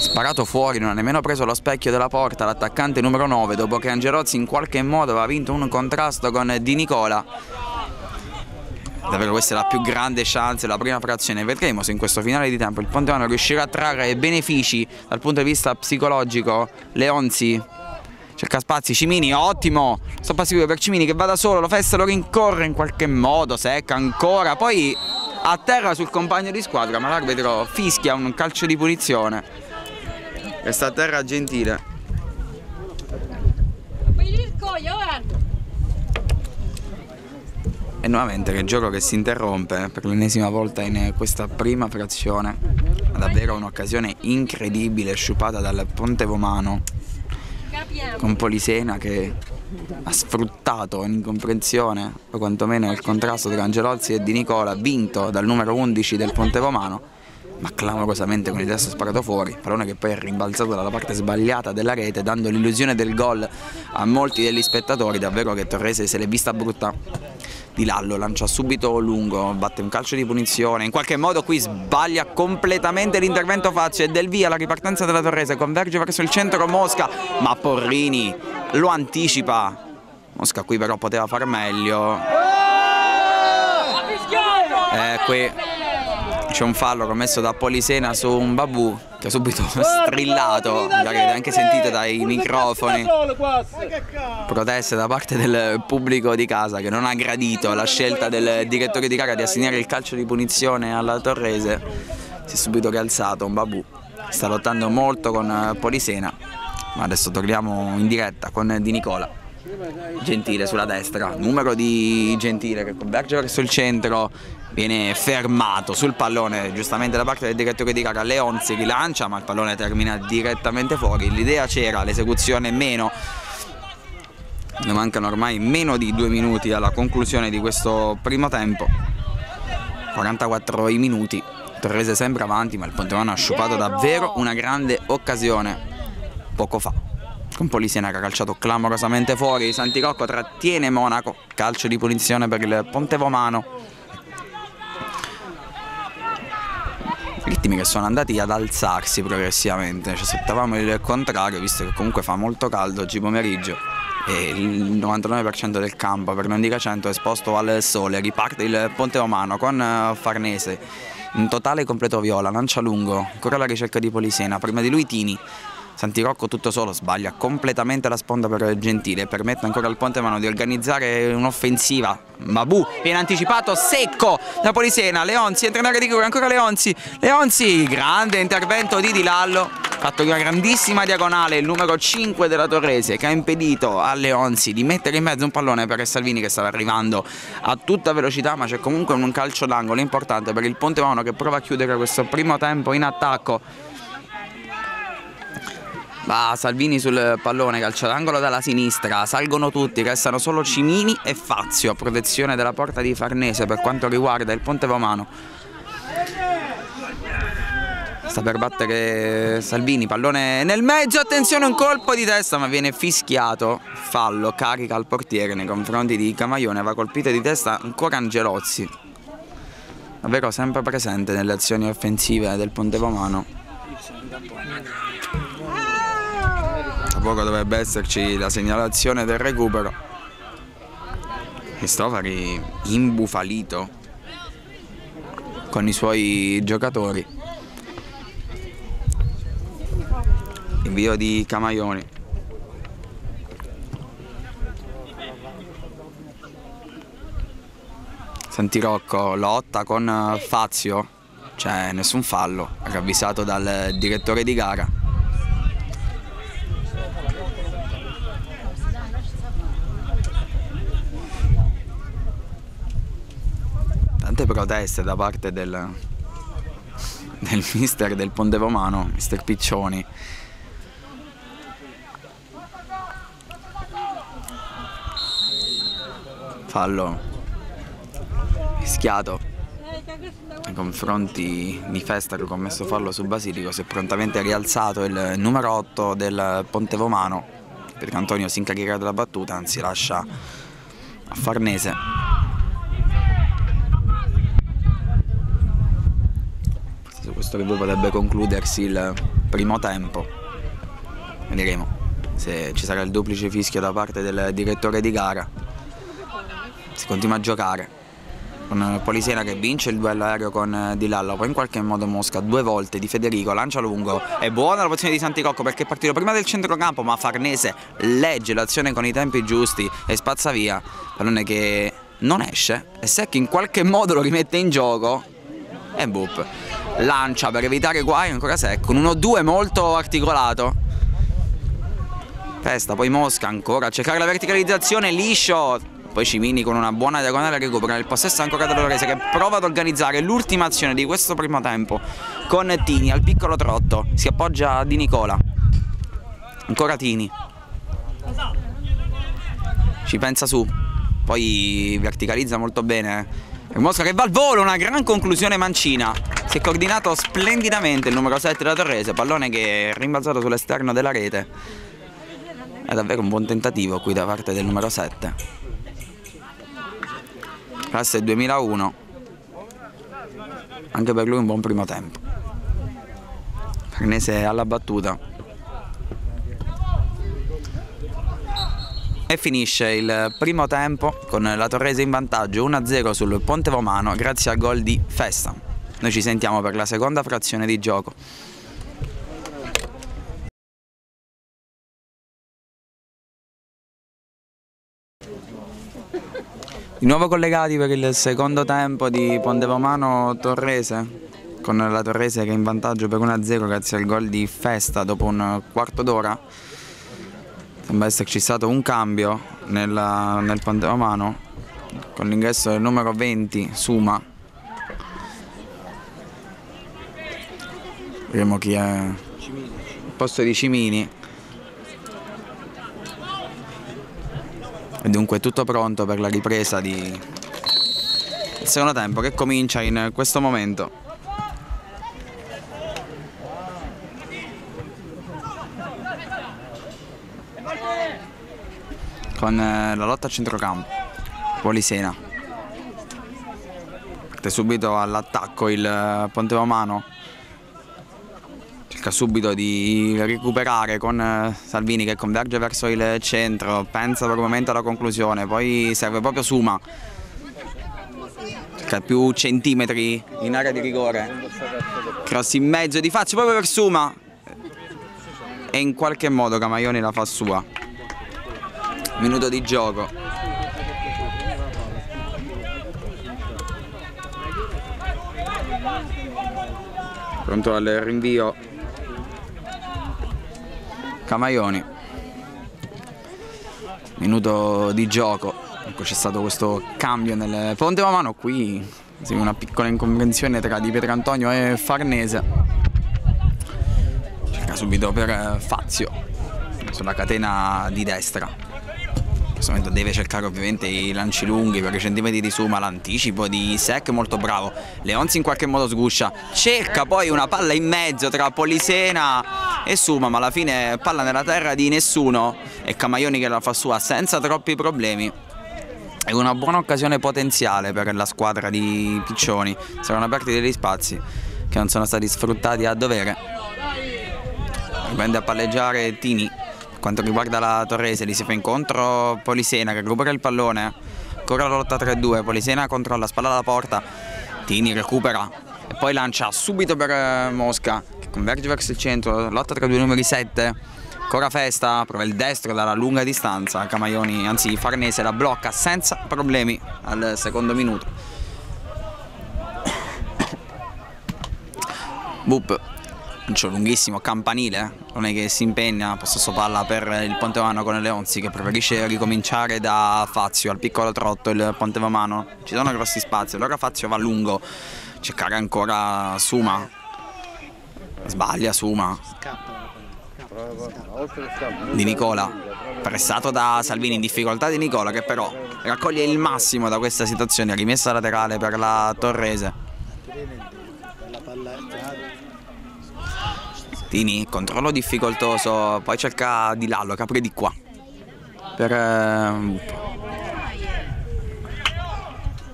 Sparato fuori, non ha nemmeno preso lo specchio della porta l'attaccante numero 9 dopo che Angelozzi in qualche modo aveva vinto un contrasto con Di Nicola. Davvero questa è la più grande chance, la prima frazione. Vedremo se in questo finale di tempo il Ponteano riuscirà a trarre benefici dal punto di vista psicologico. Leonzi cerca spazi, Cimini, ottimo, sto passivo per Cimini che va da solo, lo Festa lo rincorre in qualche modo, secca ancora, poi a terra sul compagno di squadra, ma l'arbitro fischia un calcio di punizione. Questa terra gentile. E nuovamente che gioco che si interrompe per l'ennesima volta in questa prima frazione. Davvero un'occasione incredibile sciupata dal Ponte Romano con Polisena che ha sfruttato l'incomprensione o quantomeno il contrasto tra Angelozzi e Di Nicola vinto dal numero 11 del Ponte Romano ma clamorosamente con il destro sparato fuori, pallone che poi è rimbalzato dalla parte sbagliata della rete dando l'illusione del gol a molti degli spettatori, davvero che Torrese se l'è vista brutta. Di Lallo, lancia subito lungo, batte un calcio di punizione, in qualche modo qui sbaglia completamente l'intervento facile e del via la ripartenza della Torrese, converge verso il centro Mosca, ma Porrini lo anticipa, Mosca qui però poteva far meglio. Eh, qui c'è un fallo commesso da Polisena su un babù che ha subito strillato, avete anche sentito dai microfoni, proteste da parte del pubblico di casa che non ha gradito la scelta del direttore di gara di assegnare il calcio di punizione alla Torrese, si è subito rialzato un babù, sta lottando molto con Polisena, ma adesso torniamo in diretta con Di Nicola. Gentile sulla destra, numero di Gentile che converge verso il centro, viene fermato sul pallone giustamente da parte del direttore di gara Leon si rilancia ma il pallone termina direttamente fuori. L'idea c'era l'esecuzione meno. Ne mancano ormai meno di due minuti alla conclusione di questo primo tempo. 44 i minuti. Torrese sempre avanti ma il Pontemano ha sciupato davvero una grande occasione poco fa. Con Polisiena che ha calciato clamorosamente fuori. Santirocco trattiene Monaco. Calcio di punizione per il Pontevomano ritmi che sono andati ad alzarsi progressivamente, ci aspettavamo il contrario visto che comunque fa molto caldo oggi pomeriggio e il 99% del campo, per non dire 100, è esposto al sole, riparte il Ponte Romano con eh, Farnese. In totale completo viola, lancia lungo, ancora la ricerca di Polisena, prima di lui Tini Santirocco tutto solo sbaglia completamente la sponda per Gentile permette ancora al Ponte Mano di organizzare un'offensiva. Mabu viene anticipato secco da Polisena Leonzi entra in area di cura ancora Leonzi Leonzi grande intervento di Di Lallo fatto una grandissima diagonale il numero 5 della Torrese che ha impedito a Leonzi di mettere in mezzo un pallone per Salvini che stava arrivando a tutta velocità ma c'è comunque un calcio d'angolo importante per il Ponte Mano che prova a chiudere questo primo tempo in attacco Va Salvini sul pallone, calcio d'angolo dalla sinistra, salgono tutti, restano solo Cimini e Fazio a protezione della porta di Farnese per quanto riguarda il Ponte Romano. Sta per battere Salvini, pallone nel mezzo, attenzione un colpo di testa ma viene fischiato, fallo, carica al portiere nei confronti di Camaione, va colpito di testa ancora Angelozzi, davvero sempre presente nelle azioni offensive del Ponte Romano. Poco dovrebbe esserci la segnalazione del recupero. Cristofari imbufalito con i suoi giocatori. Invio di Camaioni. Santirocco lotta con Fazio. C'è nessun fallo ravvisato dal direttore di gara tante proteste da parte del, del mister del Ponte Romano, mister Piccioni. Fallo. Rischiato. Nei confronti di Festa ha commesso fallo su Basilico si è prontamente rialzato il numero 8 del Ponte Romano perché Antonio si incaricherà della battuta anzi lascia a Farnese questo che potrebbe concludersi il primo tempo. Vedremo se ci sarà il duplice fischio da parte del direttore di gara. Si continua a giocare. Con Polisena che vince il duello aereo con Di Lallo, poi in qualche modo Mosca due volte di Federico, lancia lungo, è buona la posizione di Santicocco perché è partito prima del centrocampo ma Farnese legge l'azione con i tempi giusti e spazza via, pallone che non esce e Secchi in qualche modo lo rimette in gioco. E boop lancia per evitare guai ancora secco, un 1-2 molto articolato. Testa, poi Mosca ancora a cercare la verticalizzazione, liscio, poi Cimini con una buona diagonale recupera il possesso ancora da Dolorese che prova ad organizzare l'ultima azione di questo primo tempo con Tini al piccolo trotto, si appoggia Di Nicola, ancora Tini, ci pensa su, poi verticalizza molto bene Mosca che va al volo, una gran conclusione mancina. Si è coordinato splendidamente il numero 7 della Torrese, pallone che è rimbalzato sull'esterno della rete. È davvero un buon tentativo qui da parte del numero 7. Classe 2001. Anche per lui un buon primo tempo. Farnese alla battuta. E finisce il primo tempo con la Torrese in vantaggio 1-0 sul Ponte Romano grazie al gol di Festa. Noi ci sentiamo per la seconda frazione di gioco. Di nuovo collegati per il secondo tempo di Pontevomano Torrese con la Torrese che è in vantaggio per 1-0 grazie al gol di Festa dopo un quarto d'ora. Sembra esserci stato un cambio nel, nel Ponte Romano con l'ingresso del numero 20 Suma. Vedremo chi è il posto di Cimini. E dunque tutto pronto per la ripresa di il secondo tempo che comincia in questo momento. Con eh, la lotta a centrocampo, Polisena. Parte subito all'attacco il eh, Ponte Romano cerca subito di recuperare con eh, Salvini che converge verso il centro, pensa per un momento alla conclusione, poi serve proprio Suma, cerca più centimetri in area di rigore, cross in mezzo di faccia proprio per Suma e in qualche modo Camaioni la fa sua. Minuto di gioco. Pronto al rinvio Camaioni. Minuto di gioco. Ecco c'è stato questo cambio nel Ponte Mamano qui sì, una piccola inconvenzione tra Di Pietrantonio e Farnese. Cerca subito per Fazio sulla catena di destra questo momento deve cercare ovviamente i lanci lunghi per i centimetri di Suma, l'anticipo di Sec molto bravo, Leonzi in qualche modo sguscia, cerca poi una palla in mezzo tra Polisena e Suma ma alla fine palla nella terra di nessuno. E Camaioni che la fa sua senza troppi problemi. È una buona occasione potenziale per la squadra di Piccioni, saranno aperti degli spazi che non sono stati sfruttati a dovere. Prende a palleggiare Tini quanto riguarda la Torrese, lì si fa incontro Polisena che recupera il pallone, ancora la lotta 3-2, Polisena controlla, spalla alla porta, Tini recupera e poi lancia subito per eh, Mosca che converge verso il centro, lotta tra due numeri 7, ancora Festa, prova il destro dalla lunga distanza, Camaioni, anzi Farnese la blocca senza problemi al secondo minuto. Boop lancio lunghissimo, campanile, non è che si impegna, possesso palla per il Ponte Romano con Leonzi che preferisce ricominciare da Fazio al piccolo trotto il Ponte Romano, ci sono grossi spazi, allora Fazio va lungo, cercare ancora Suma, sbaglia Suma, di Nicola, pressato da Salvini in difficoltà di Nicola che però raccoglie il massimo da questa situazione, rimessa laterale per la Torrese. Tini, controllo difficoltoso, poi cerca di Lallo che apre di qua. Per... Eh,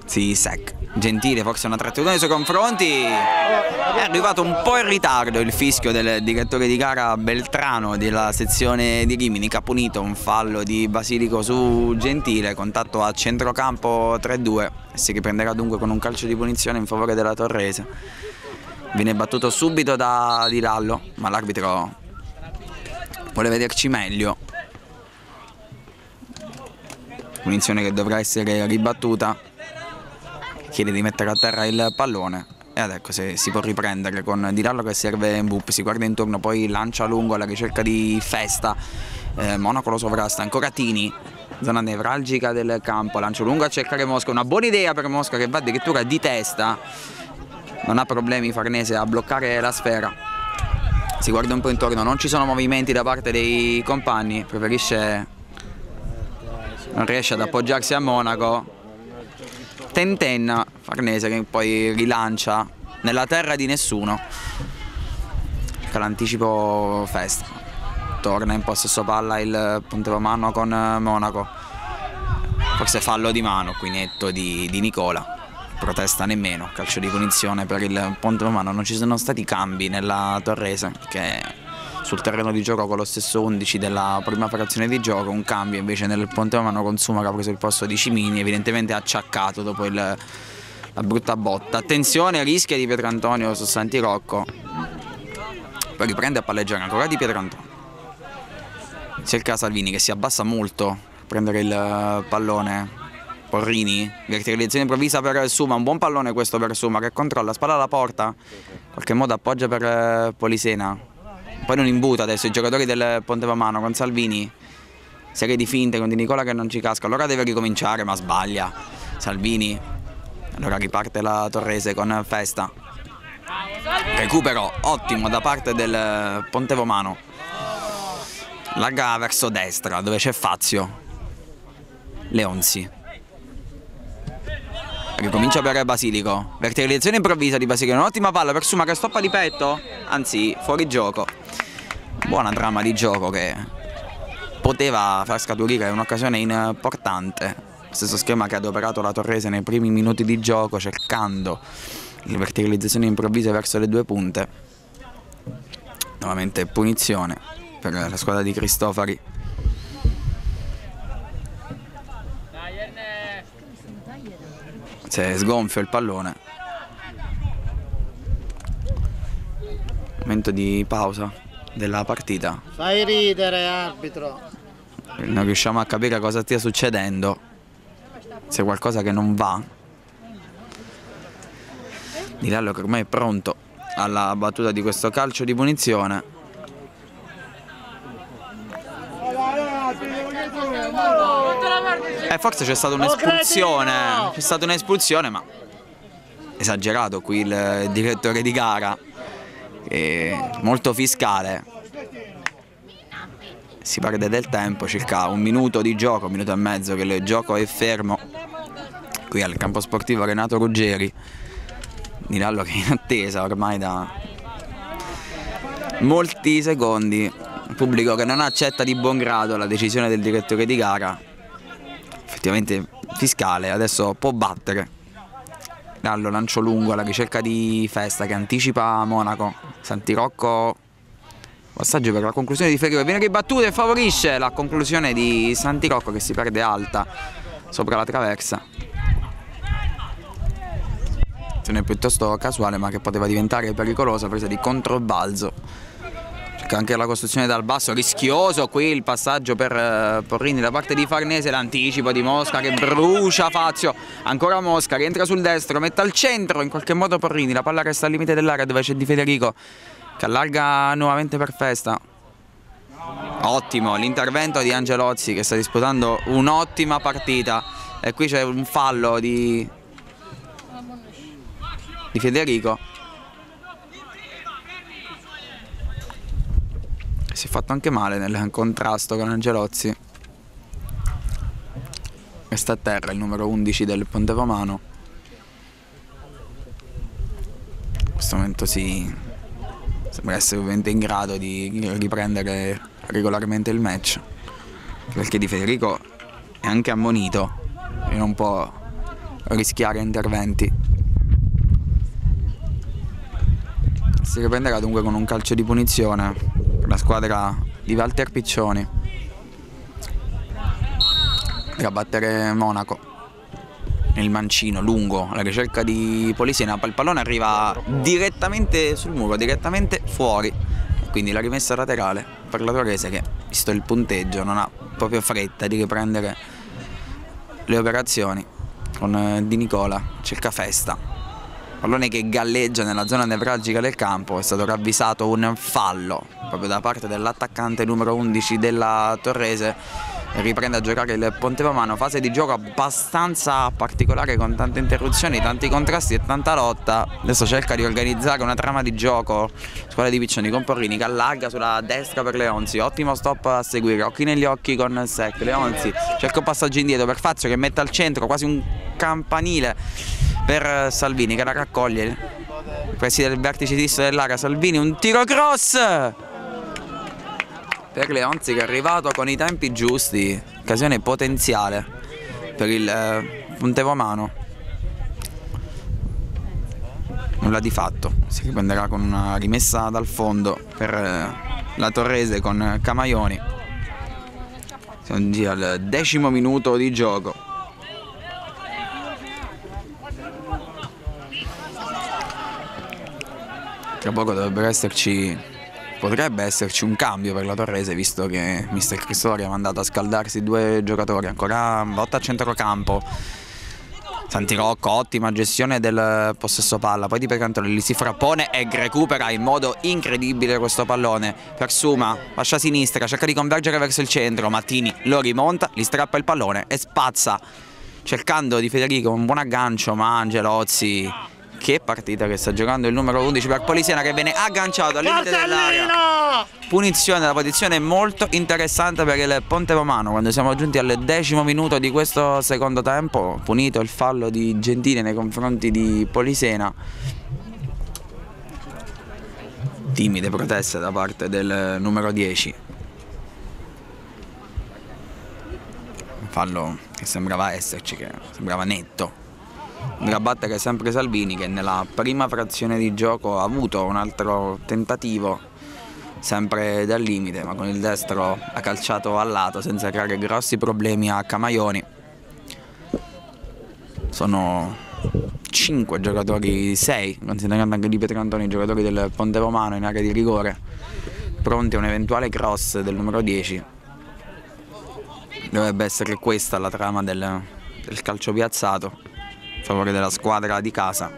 sì, sec. Gentile, forse una trattenuta nei suoi confronti. È arrivato un po' in ritardo il fischio del direttore di gara Beltrano della sezione di Rimini che ha punito un fallo di Basilico su Gentile, contatto a centrocampo 3-2 e si riprenderà dunque con un calcio di punizione in favore della Torrese viene battuto subito da Di Lallo ma l'arbitro vuole vederci meglio. Punizione che dovrà essere ribattuta. Chiede di mettere a terra il pallone. E adesso se si può riprendere con Di Lallo che serve in bup si guarda intorno poi lancia lungo alla ricerca di Festa. Eh, Monaco lo sovrasta ancora Tini. Zona nevralgica del campo lancio lungo a cercare Mosca. Una buona idea per Mosca che va addirittura di testa non ha problemi Farnese a bloccare la sfera. Si guarda un po' intorno non ci sono movimenti da parte dei compagni preferisce non riesce ad appoggiarsi a Monaco. Tentenna Farnese che poi rilancia nella terra di nessuno. L'anticipo festa. Torna in possesso palla il Ponte Romano con Monaco. Forse fallo di mano qui netto di, di Nicola protesta nemmeno, calcio di punizione per il Ponte Romano, non ci sono stati cambi nella Torrese che sul terreno di gioco con lo stesso 11 della prima frazione di gioco, un cambio invece nel Ponte Romano con Suma che ha preso il posto di Cimini, evidentemente acciaccato dopo il la brutta botta. Attenzione, rischia di Pietrantonio su Santi Rocco. Poi riprende a palleggiare ancora di Pietrantonio. Cerca Salvini che si abbassa molto a prendere il pallone. Porrini, verticalizzazione improvvisa per Suma, un buon pallone questo per Suma che controlla, spalla alla porta, in qualche modo appoggia per eh, Polisena. Poi non imbuta adesso i giocatori del Ponte Pamano con Salvini, serie di finte con Di Nicola che non ci casca, allora deve ricominciare ma sbaglia. Salvini, allora riparte la Torrese con Festa. Recupero ottimo da parte del Ponte Pomano larga verso destra dove c'è Fazio Leonzi ricomincia per Basilico. Verticalizzazione improvvisa di Basilico. Un'ottima palla per Suma che stoppa di petto? Anzi fuori gioco. Buona trama di gioco che poteva far scaturire un'occasione importante. Stesso schema che ha adoperato la Torrese nei primi minuti di gioco cercando le verticalizzazioni improvvise verso le due punte. Nuovamente punizione per la squadra di Cristofari. Si è sgonfio il pallone. Momento di pausa della partita. Fai ridere arbitro. Non riusciamo a capire cosa stia succedendo. Se qualcosa che non va. Di Lallo che ormai è pronto alla battuta di questo calcio di punizione. Eh, forse c'è stata un'espulsione. C'è stata un'espulsione, ma esagerato qui il direttore di gara. molto fiscale. Si perde del tempo, circa un minuto di gioco, un minuto e mezzo che il gioco è fermo. Qui al campo sportivo Renato Ruggeri. Nirallo che è in attesa ormai da molti secondi pubblico che non accetta di buon grado la decisione del direttore di gara, effettivamente fiscale, adesso può battere. Dallo lancio lungo alla ricerca di Festa che anticipa Monaco. Santirocco, passaggio per la conclusione di Ferro, viene ribattuto e favorisce la conclusione di Santirocco che si perde alta sopra la traversa. Azione piuttosto casuale ma che poteva diventare pericolosa, presa di controbalzo anche la costruzione dal basso, rischioso qui il passaggio per eh, Porrini da parte di Farnese, l'anticipo di Mosca che brucia Fazio, ancora Mosca, rientra sul destro, mette al centro in qualche modo Porrini, la palla resta al limite dell'area dove c'è Di Federico che allarga nuovamente per Festa. Ottimo l'intervento di Angelozzi che sta disputando un'ottima partita e qui c'è un fallo di, di Federico si è fatto anche male nel contrasto con Angelozzi resta a terra il numero 11 del Ponte Romano. In questo momento si sembra essere ovviamente in grado di riprendere regolarmente il match. Perché Di Federico è anche ammonito e non può rischiare interventi si riprenderà dunque con un calcio di punizione. La squadra di Walter Piccioni. Per battere Monaco. Nel mancino lungo alla ricerca di Polisena il pallone arriva direttamente sul muro direttamente fuori. Quindi la rimessa laterale per la Torrese che visto il punteggio non ha proprio fretta di riprendere le operazioni. Con Di Nicola cerca festa pallone che galleggia nella zona nevralgica del campo, è stato ravvisato un fallo proprio da parte dell'attaccante numero 11 della Torrese. Riprende a giocare il Ponte Romano, fase di gioco abbastanza particolare con tante interruzioni, tanti contrasti e tanta lotta. Adesso cerca di organizzare una trama di gioco, squadra di Piccioni con Porrini che allarga sulla destra per Leonzi, ottimo stop a seguire, occhi negli occhi con Sec, Leonzi cerca un passaggio indietro per Fazio che mette al centro quasi un campanile per Salvini che la raccoglie, preside del vertice sinistro dell'area, Salvini un tiro cross! per Leonzi che è arrivato con i tempi giusti, occasione potenziale per il eh, Ponte Romano. Nulla di fatto, si riprenderà con una rimessa dal fondo per eh, la Torrese con Camaioni. Siamo già al decimo minuto di gioco. Tra poco dovrebbe esserci potrebbe esserci un cambio per la Torrese visto che mister Cristori ha mandato a scaldarsi due giocatori. Ancora lotta a centrocampo. Santirocco, ottima gestione del possesso palla, poi di Pecantone li si frappone e recupera in modo incredibile questo pallone per Suma, lascia sinistra, cerca di convergere verso il centro, Mattini lo rimonta, gli strappa il pallone e spazza cercando di Federico un buon aggancio ma Angelozzi che partita che sta giocando il numero 11 per Polisiena che viene agganciato al limite dell'area. Punizione, la posizione molto interessante per il Ponte Romano quando siamo giunti al decimo minuto di questo secondo tempo. Punito il fallo di Gentile nei confronti di Polisena. Timide proteste da parte del numero 10. Un fallo che sembrava esserci, che sembrava netto andrà a battere sempre Salvini che nella prima frazione di gioco ha avuto un altro tentativo sempre dal limite ma con il destro ha calciato al lato senza creare grossi problemi a Camaioni. Sono 5 giocatori, 6 considerando anche Di Pietrantoni giocatori del Ponte Romano in area di rigore pronti a un eventuale cross del numero 10 dovrebbe essere questa la trama del, del calcio piazzato favore della squadra di casa.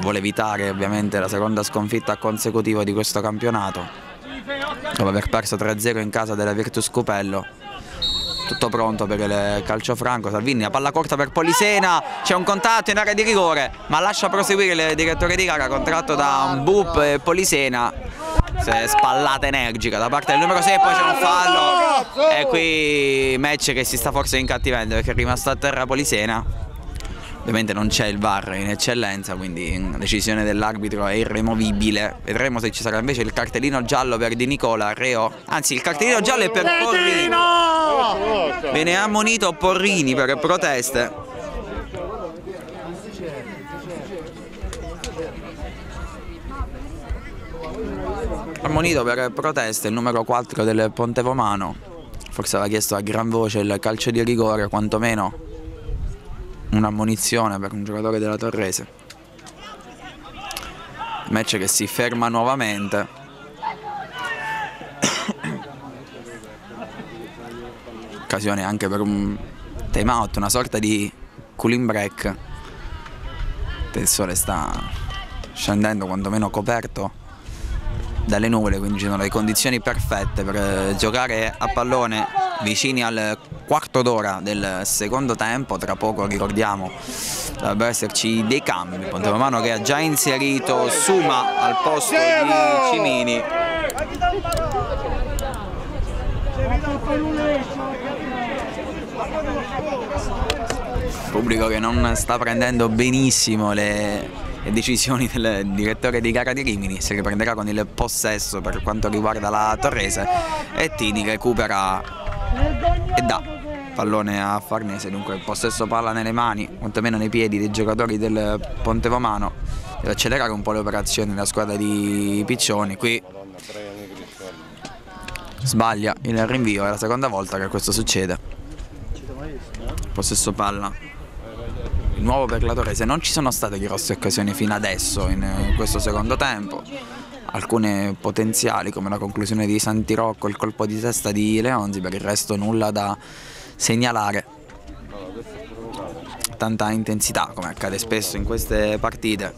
Vuole evitare ovviamente la seconda sconfitta consecutiva di questo campionato. Dopo aver perso 3-0 in casa della Virtus Cupello. Tutto pronto per il calcio franco, Salvini, la palla corta per Polisena, c'è un contatto in area di rigore, ma lascia proseguire il direttore di gara contratto da Bup e Polisena. Spallata energica da parte del numero 6 poi c'è un fallo. E qui match che si sta forse incattivendo perché è rimasto a terra Polisena ovviamente non c'è il VAR in eccellenza quindi la decisione dell'arbitro è irremovibile. Vedremo se ci sarà invece il cartellino giallo per Di Nicola Reo. Anzi il cartellino giallo è per Porrini. Viene ammonito Porrini per proteste. Ammonito per proteste il numero 4 del Ponte Romano, forse aveva chiesto a gran voce il calcio di rigore, quantomeno un'ammonizione per un giocatore della Torrese. Match che si ferma nuovamente. Occasione anche per un time out, una sorta di cooling break. Il sole sta scendendo quantomeno coperto dalle nuvole, quindi ci sono le condizioni perfette per giocare a pallone vicini al quarto d'ora del secondo tempo, tra poco ricordiamo dovrebbero esserci dei cambi, Ponte Romano che ha già inserito Suma al posto di Cimini. Pubblico che non sta prendendo benissimo le, le decisioni del direttore di gara di Rimini, si riprenderà con il possesso per quanto riguarda la Torrese e Tini recupera e dà pallone a Farnese, dunque possesso palla nelle mani, quantomeno nei piedi dei giocatori del Ponte Romano, deve accelerare un po' le operazioni la squadra di Piccioni, qui sbaglia il rinvio, è la seconda volta che questo succede, possesso palla. Nuovo per la Torrese non ci sono state grosse occasioni fino adesso in questo secondo tempo alcune potenziali come la conclusione di Santirocco il colpo di testa di Leonzi per il resto nulla da segnalare tanta intensità come accade spesso in queste partite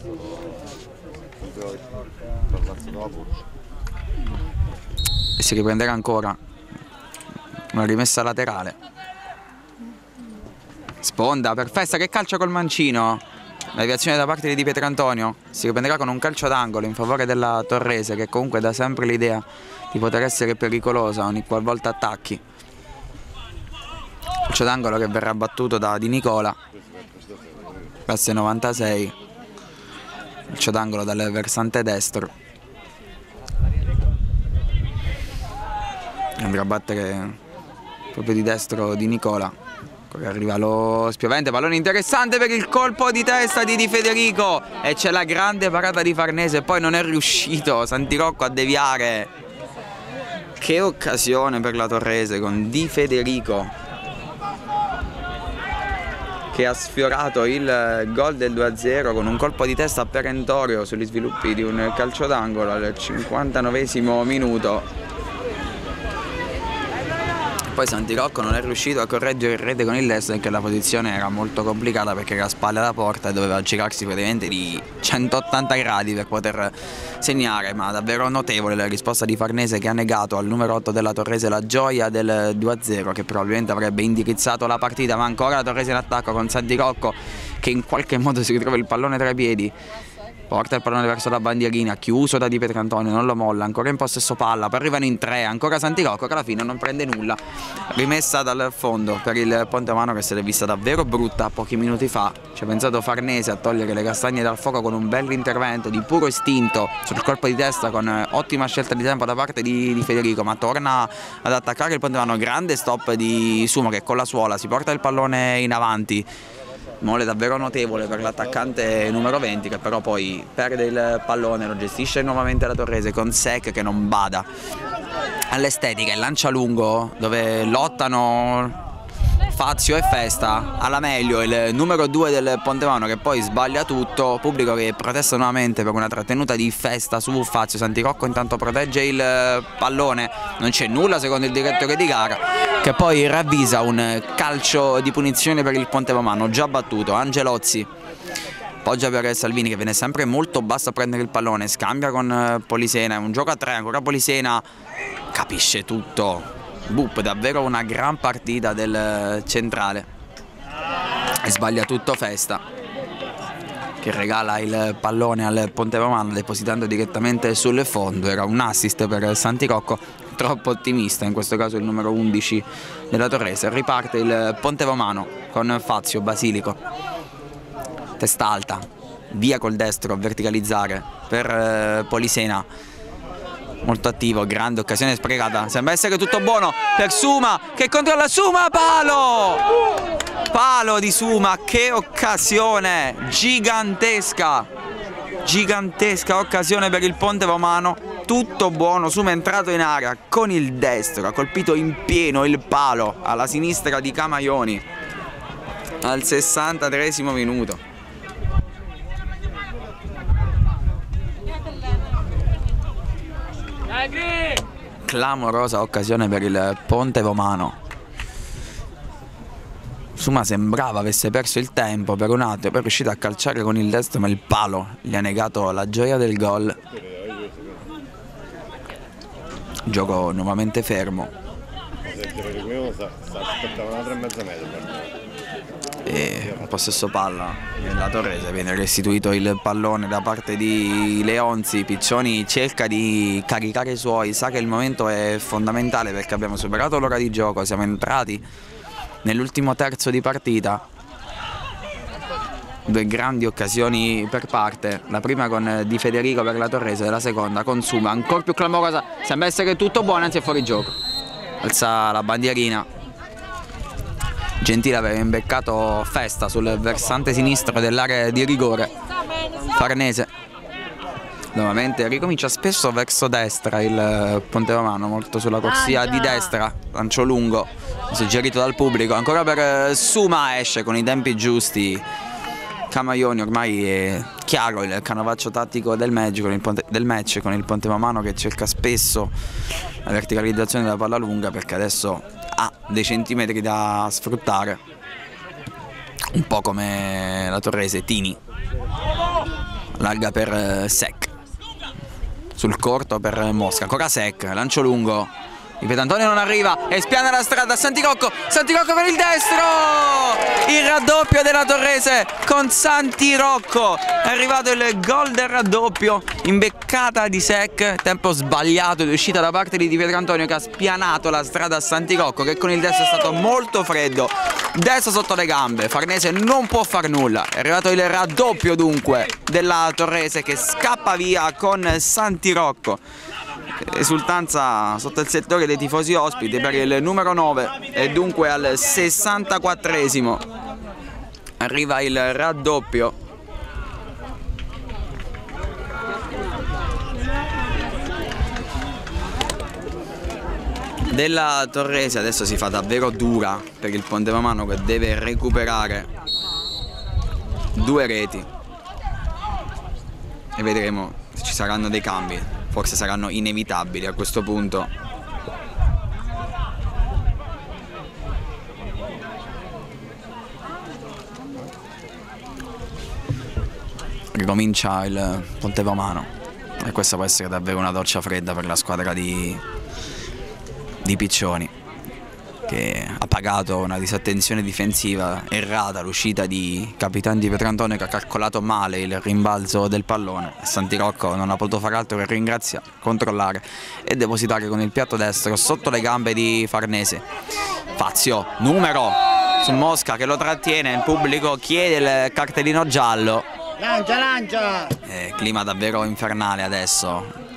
e si riprenderà ancora una rimessa laterale Sponda per Festa che calcia col mancino. La deviazione da parte di Di Pietrantonio si riprenderà con un calcio d'angolo in favore della Torrese che comunque dà sempre l'idea di poter essere pericolosa ogni qualvolta attacchi. Calcio d'angolo che verrà battuto da Di Nicola. Classe 96. Calcio d'angolo dal versante destro. Andrà a battere proprio di destro di Nicola. Arriva lo spiovente, pallone interessante per il colpo di testa di Di Federico e c'è la grande parata di Farnese, poi non è riuscito Santirocco a deviare. Che occasione per la Torrese con Di Federico. Che ha sfiorato il gol del 2-0 con un colpo di testa perentorio sugli sviluppi di un calcio d'angolo al 59 minuto poi Santirocco non è riuscito a correggere il rete con il destro perché la posizione era molto complicata perché era a spalle alla porta e doveva girarsi praticamente di 180 gradi per poter segnare ma davvero notevole la risposta di Farnese che ha negato al numero 8 della Torrese la gioia del 2-0 che probabilmente avrebbe indirizzato la partita ma ancora la Torrese in attacco con Santirocco che in qualche modo si ritrova il pallone tra i piedi porta il pallone verso la bandierina, chiuso da Di Petrantonio, non lo molla, ancora in possesso palla, poi arrivano in tre, ancora Santirocco che alla fine non prende nulla, rimessa dal fondo per il Ponte Mano che se l'è vista davvero brutta pochi minuti fa, ci ha pensato Farnese a togliere le castagne dal fuoco con un bel intervento di puro istinto sul colpo di testa con ottima scelta di tempo da parte di, di Federico, ma torna ad attaccare il Ponte Mano, grande stop di Sumo che con la suola si porta il pallone in avanti mole davvero notevole per l'attaccante numero 20 che però poi perde il pallone, lo gestisce nuovamente la Torrese con Sec che non bada all'estetica, il lancia lungo dove lottano Fazio e Festa, alla meglio il numero 2 del Pontevano che poi sbaglia tutto, pubblico che protesta nuovamente per una trattenuta di Festa su Fazio, Santirocco intanto protegge il pallone, non c'è nulla secondo il direttore di gara che poi ravvisa un calcio di punizione per il Pontevamano già battuto, Angelozzi poggia per Salvini che viene sempre molto basso a prendere il pallone, scambia con Polisena, è un gioco a tre, ancora Polisena capisce tutto, Bupp davvero una gran partita del centrale. E sbaglia tutto Festa che regala il pallone al Ponte Romano depositando direttamente sul fondo. Era un assist per Santirocco troppo ottimista in questo caso il numero 11 della Torrese. Riparte il Ponte Romano con Fazio Basilico. Testa alta via col destro a verticalizzare per eh, Polisena molto attivo, grande occasione sprecata, sembra essere tutto buono per Suma che controlla Suma, palo! Palo di Suma, che occasione gigantesca, gigantesca occasione per il Ponte Romano, tutto buono, Suma è entrato in area con il destro, ha colpito in pieno il palo alla sinistra di Camaioni al 63 minuto. Clamorosa occasione per il Ponte Romano. Suma sembrava avesse perso il tempo per un attimo, poi è riuscito a calciare con il destro ma il palo gli ha negato la gioia del gol. Gioco nuovamente fermo. Aspettava una 3 e mezza e possesso palla nella Torrese viene restituito il pallone da parte di Leonzi Piccioni cerca di caricare i suoi sa che il momento è fondamentale perché abbiamo superato l'ora di gioco siamo entrati nell'ultimo terzo di partita. Due grandi occasioni per parte la prima con Di Federico per la Torrese la seconda con Suma ancora più clamorosa sembra essere tutto buono anzi è fuori gioco. Alza la bandierina Gentile aveva imbeccato Festa sul versante sinistro dell'area di rigore. Farnese nuovamente ricomincia spesso verso destra il Ponte Romano molto sulla corsia di destra lancio lungo suggerito dal pubblico. Ancora per Suma esce con i tempi giusti Camaioni ormai è chiaro il canovaccio tattico del match, con il Ponte, match con il Ponte Romano che cerca spesso la verticalizzazione della palla lunga perché adesso ha dei centimetri da sfruttare. Un po' come la Torrese Tini. Larga per eh, Sec. Sul corto per Mosca. Ancora Sec lancio lungo Ripeto, Antonio non arriva e spiana la strada. Santirocco, Santirocco con il destro! Il raddoppio della Torrese con Santirocco è arrivato il gol del raddoppio imbeccata di Sec tempo sbagliato di uscita da parte di Di Pietro Antonio che ha spianato la strada a Santirocco che con il destro è stato molto freddo. Destro sotto le gambe Farnese non può far nulla. È arrivato il raddoppio dunque della Torrese che scappa via con Santirocco esultanza sotto il settore dei tifosi ospiti per il numero 9 e dunque al 64esimo arriva il raddoppio. Della Torrese adesso si fa davvero dura per il Ponte Romano che deve recuperare due reti. E vedremo se ci saranno dei cambi, forse saranno inevitabili a questo punto. Ricomincia il Ponte Romano e questa può essere davvero una doccia fredda per la squadra di, di Piccioni che ha pagato una disattenzione difensiva errata l'uscita di Capitan di Petrantonio che ha calcolato male il rimbalzo del pallone e Santirocco non ha potuto fare altro che ringraziare, controllare e depositare con il piatto destro sotto le gambe di Farnese. Fazio, numero sul Mosca che lo trattiene, il pubblico chiede il cartellino giallo. Lancia, lancia! Eh, clima davvero infernale adesso,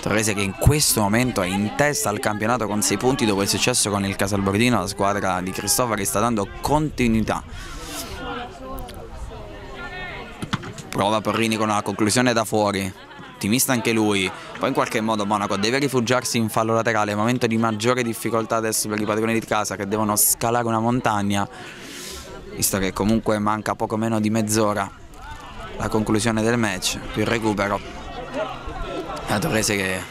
Torrese che in questo momento è in testa al campionato con 6 punti dopo il successo con il Casalbordino, la squadra di Cristofari sta dando continuità. Prova Porrini con una conclusione da fuori, ottimista anche lui, poi in qualche modo Monaco deve rifugiarsi in fallo laterale, momento di maggiore difficoltà adesso per i padroni di casa che devono scalare una montagna, visto che comunque manca poco meno di mezz'ora la conclusione del match, il recupero la Torrese che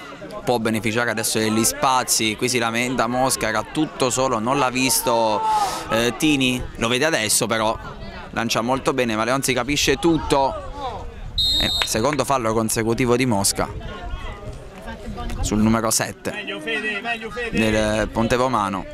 può beneficiare adesso degli spazi, qui si lamenta Mosca, era tutto solo, non l'ha visto eh, Tini, lo vede adesso però, lancia molto bene, ma Leonzi capisce tutto, eh, secondo fallo consecutivo di Mosca sul numero 7 del Ponte Romano,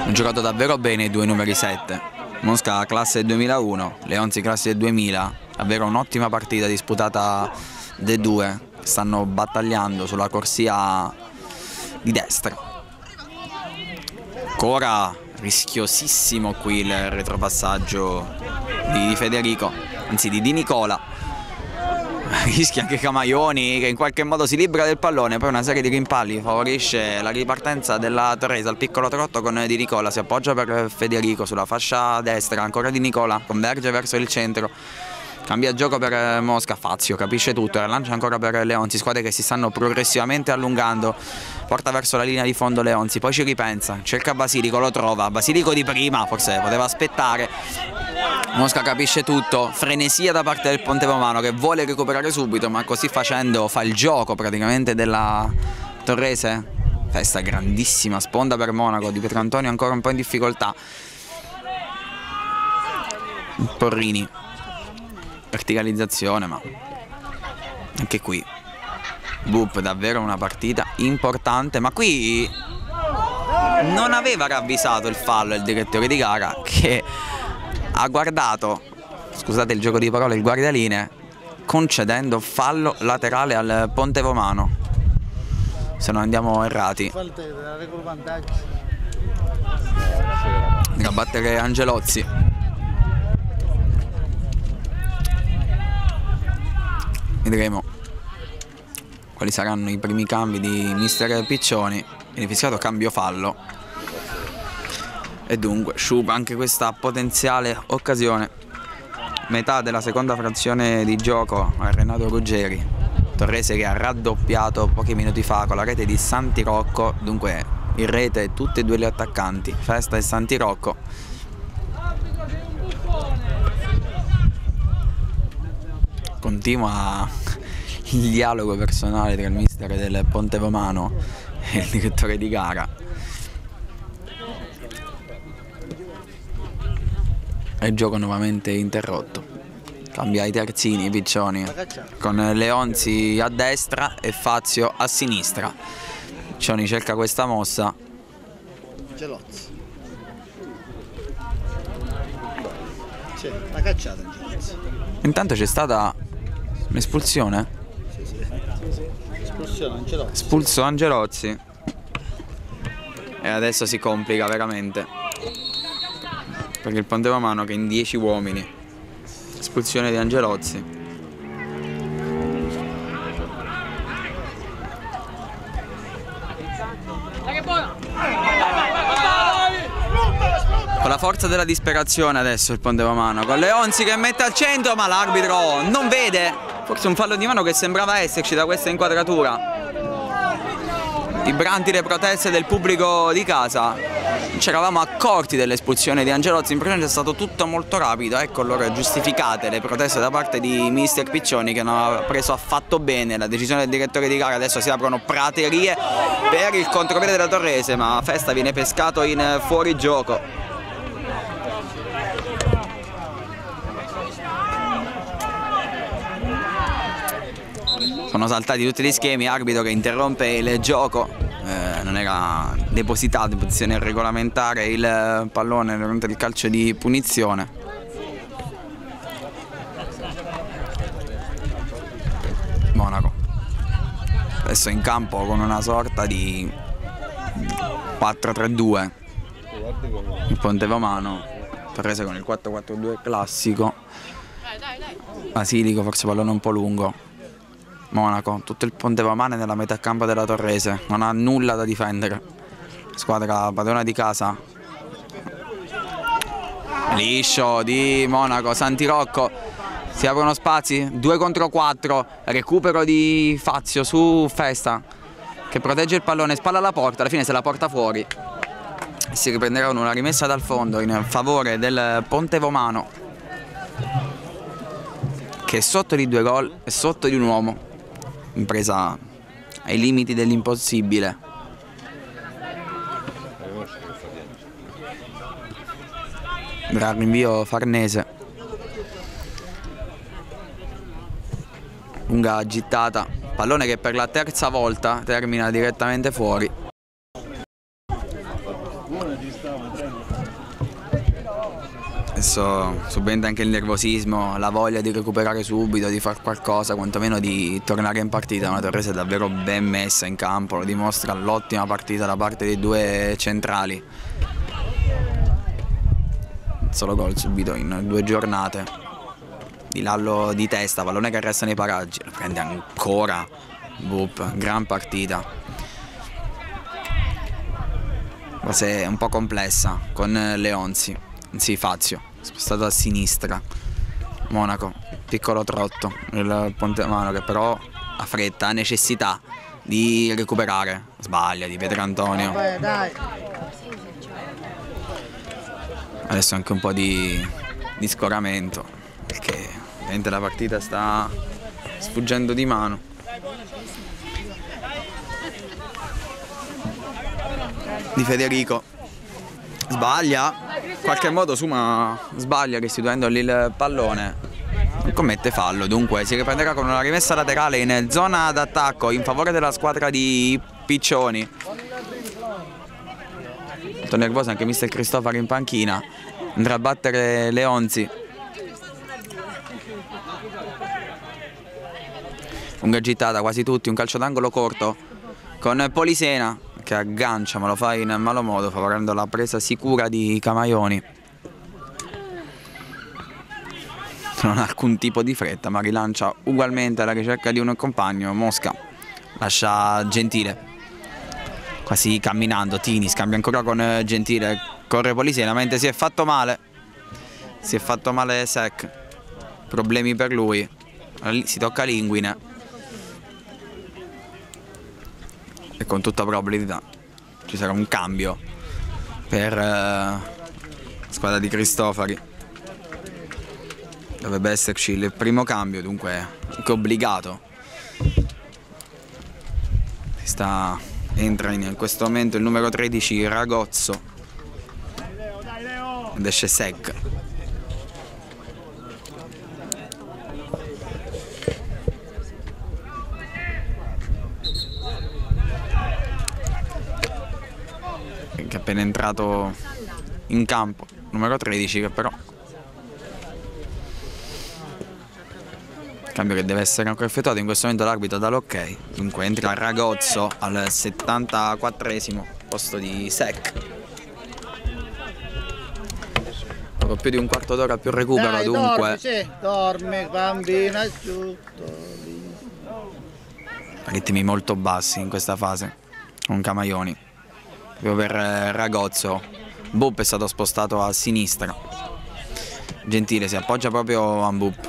hanno giocato davvero bene i due numeri 7, Mosca classe 2001, Leonzi classe 2000, davvero un'ottima partita disputata dei due stanno battagliando sulla corsia di destra. Ancora rischiosissimo qui il retropassaggio di Federico, anzi di Di Nicola. Rischia anche Camaioni che in qualche modo si libera del pallone, poi una serie di rimpalli favorisce la ripartenza della Teresa, il piccolo trotto con Di Nicola, si appoggia per Federico sulla fascia destra, ancora Di Nicola, converge verso il centro, Cambia gioco per eh, Mosca, Fazio, capisce tutto, lancia ancora per Leonzi, squadre che si stanno progressivamente allungando, porta verso la linea di fondo Leonzi, poi ci ripensa, cerca Basilico, lo trova, Basilico di prima, forse poteva aspettare, Mosca capisce tutto, frenesia da parte del Ponte Romano che vuole recuperare subito, ma così facendo fa il gioco praticamente della Torrese. Festa grandissima, sponda per Monaco, di Pietrantonio ancora un po' in difficoltà. Porrini verticalizzazione ma anche qui Boop davvero una partita importante ma qui non aveva ravvisato il fallo il direttore di gara che ha guardato scusate il gioco di parole il guardaline concedendo fallo laterale al Ponte Romano se non andiamo errati. Da battere Angelozzi vedremo quali saranno i primi cambi di mister Piccioni. Viene fischiato cambio fallo. E dunque sciupa anche questa potenziale occasione. Metà della seconda frazione di gioco a Renato Ruggeri. Torrese che ha raddoppiato pochi minuti fa con la rete di Santi Rocco dunque in rete tutti e due gli attaccanti Festa e Santi continua il dialogo personale tra il mister del Ponte Romano e il direttore di gara. E il gioco nuovamente interrotto. Cambia i terzini, i piccioni, con Leonzi a destra e Fazio a sinistra. Piccioni cerca questa mossa. Gelozzi. C'è la cacciata in Gelozzi. Intanto c'è stata Sì, sì. Espulsione Angelozzi. Espulso Angelozzi. E adesso si complica veramente. Perché il Ponte Romano che in 10 uomini. Espulsione di Angelozzi. Con la forza della disperazione adesso il Ponte Romano, con Leonzi che mette al centro ma l'arbitro non vede Forse un fallo di mano che sembrava esserci da questa inquadratura. Vibranti le proteste del pubblico di casa. ci eravamo accorti dell'espulsione di Angelozzi, in precedenza è stato tutto molto rapido, ecco allora giustificate le proteste da parte di mister Piccioni che non ha preso affatto bene la decisione del direttore di gara, adesso si aprono praterie per il contropiede della Torrese, ma Festa viene pescato in fuorigioco. Sono saltati tutti gli schemi, arbitro che interrompe il gioco, eh, non era depositato in posizione regolamentare il pallone durante il calcio di punizione. Monaco. Adesso in campo con una sorta di 4-3-2. Il Ponte Romano, Torrese con il 4-4-2 classico. Basilico forse pallone un po' lungo. Monaco, tutto il Ponte Romane nella metà campo della Torrese, non ha nulla da difendere. Squadra padrona di casa. Liscio di Monaco, Santi Rocco, si aprono spazi, 2 contro 4, recupero di Fazio su Festa che protegge il pallone, spalla alla porta, alla fine se la porta fuori. Si riprenderà una rimessa dal fondo in favore del Ponte Romano che è sotto di due gol e sotto di un uomo impresa ai limiti dell'impossibile. Gran rinvio Farnese. Lunga gittata, pallone che per la terza volta termina direttamente fuori. Adesso subentra anche il nervosismo, la voglia di recuperare subito, di fare qualcosa, quantomeno di tornare in partita. Una Torrese davvero ben messa in campo, lo dimostra l'ottima partita da parte dei due centrali. Solo gol subito in due giornate. Di Lallo di testa, pallone che resta nei paraggi, lo prende ancora. Boop, gran partita. Forse un po' complessa con Leonzi. Sì, Fazio, spostato a sinistra. Monaco, piccolo trotto, il Ponte Mano che però ha fretta, ha necessità di recuperare. Sbaglia di Pietro Antonio. Adesso anche un po' di, di scoramento perché ovviamente la partita sta sfuggendo di mano. Di Federico sbaglia? Qualche modo Suma sbaglia restituendo lì il pallone. Commette fallo dunque si riprenderà con una rimessa laterale in zona d'attacco in favore della squadra di Piccioni. Molto nervoso anche mister Cristofaro in panchina. Andrà a battere Leonzi. Lunga gittata quasi tutti un calcio d'angolo corto con Polisena che aggancia ma lo fa in malo modo favorendo la presa sicura di Camaioni. Non ha alcun tipo di fretta ma rilancia ugualmente alla ricerca di un compagno Mosca. Lascia Gentile. Quasi camminando Tini scambia ancora con Gentile. Corre Polisena mentre si è fatto male. Si è fatto male Sec. Problemi per lui. Si tocca Linguine con tutta probabilità ci sarà un cambio per eh, la squadra di Cristofari dovrebbe esserci il primo cambio dunque anche obbligato. Sta, entra in questo momento il numero 13 Ragozzo. Ed esce Sec appena entrato in campo, numero 13 che però cambio che deve essere ancora effettuato, in questo momento l'arbitro dà l'ok, dunque entra Ragozzo al 74esimo posto di Sec. Poco più di un quarto d'ora più recupero Dai, dunque. Dormi bambina, tutto. Ritmi molto bassi in questa fase, con Camaioni proprio per eh, Ragozzo. Bupp è stato spostato a sinistra. Gentile si appoggia proprio a Bupp.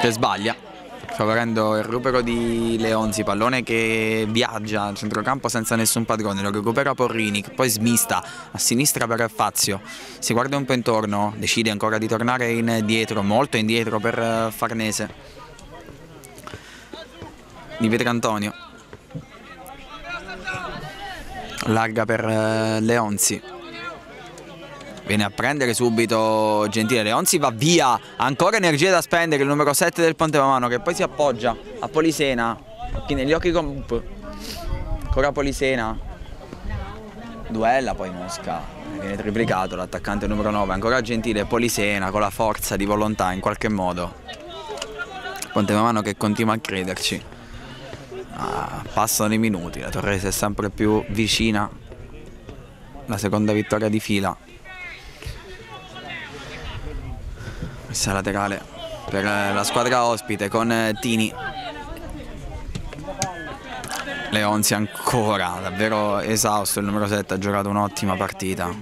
Che sbaglia. favorendo il recupero di Leonzi, pallone che viaggia al centrocampo senza nessun padrone, lo recupera Porrini, poi smista a sinistra per Fazio, si guarda un po' intorno, decide ancora di tornare indietro, molto indietro per eh, Farnese. Di Pietro Antonio. Larga per eh, Leonzi. Viene a prendere subito Gentile. Leonzi va via. Ancora energia da spendere il numero 7 del Ponte Mamano che poi si appoggia a Polisena. Chi negli occhi con ancora Polisena. Duella poi Mosca viene triplicato l'attaccante numero 9 ancora Gentile Polisena con la forza di volontà in qualche modo. Ponte Mamano che continua a crederci passano i minuti la Torrese è sempre più vicina la seconda vittoria di fila Messa laterale per la squadra ospite con eh, Tini. Leonzi ancora, davvero esausto il numero 7, ha giocato un'ottima partita.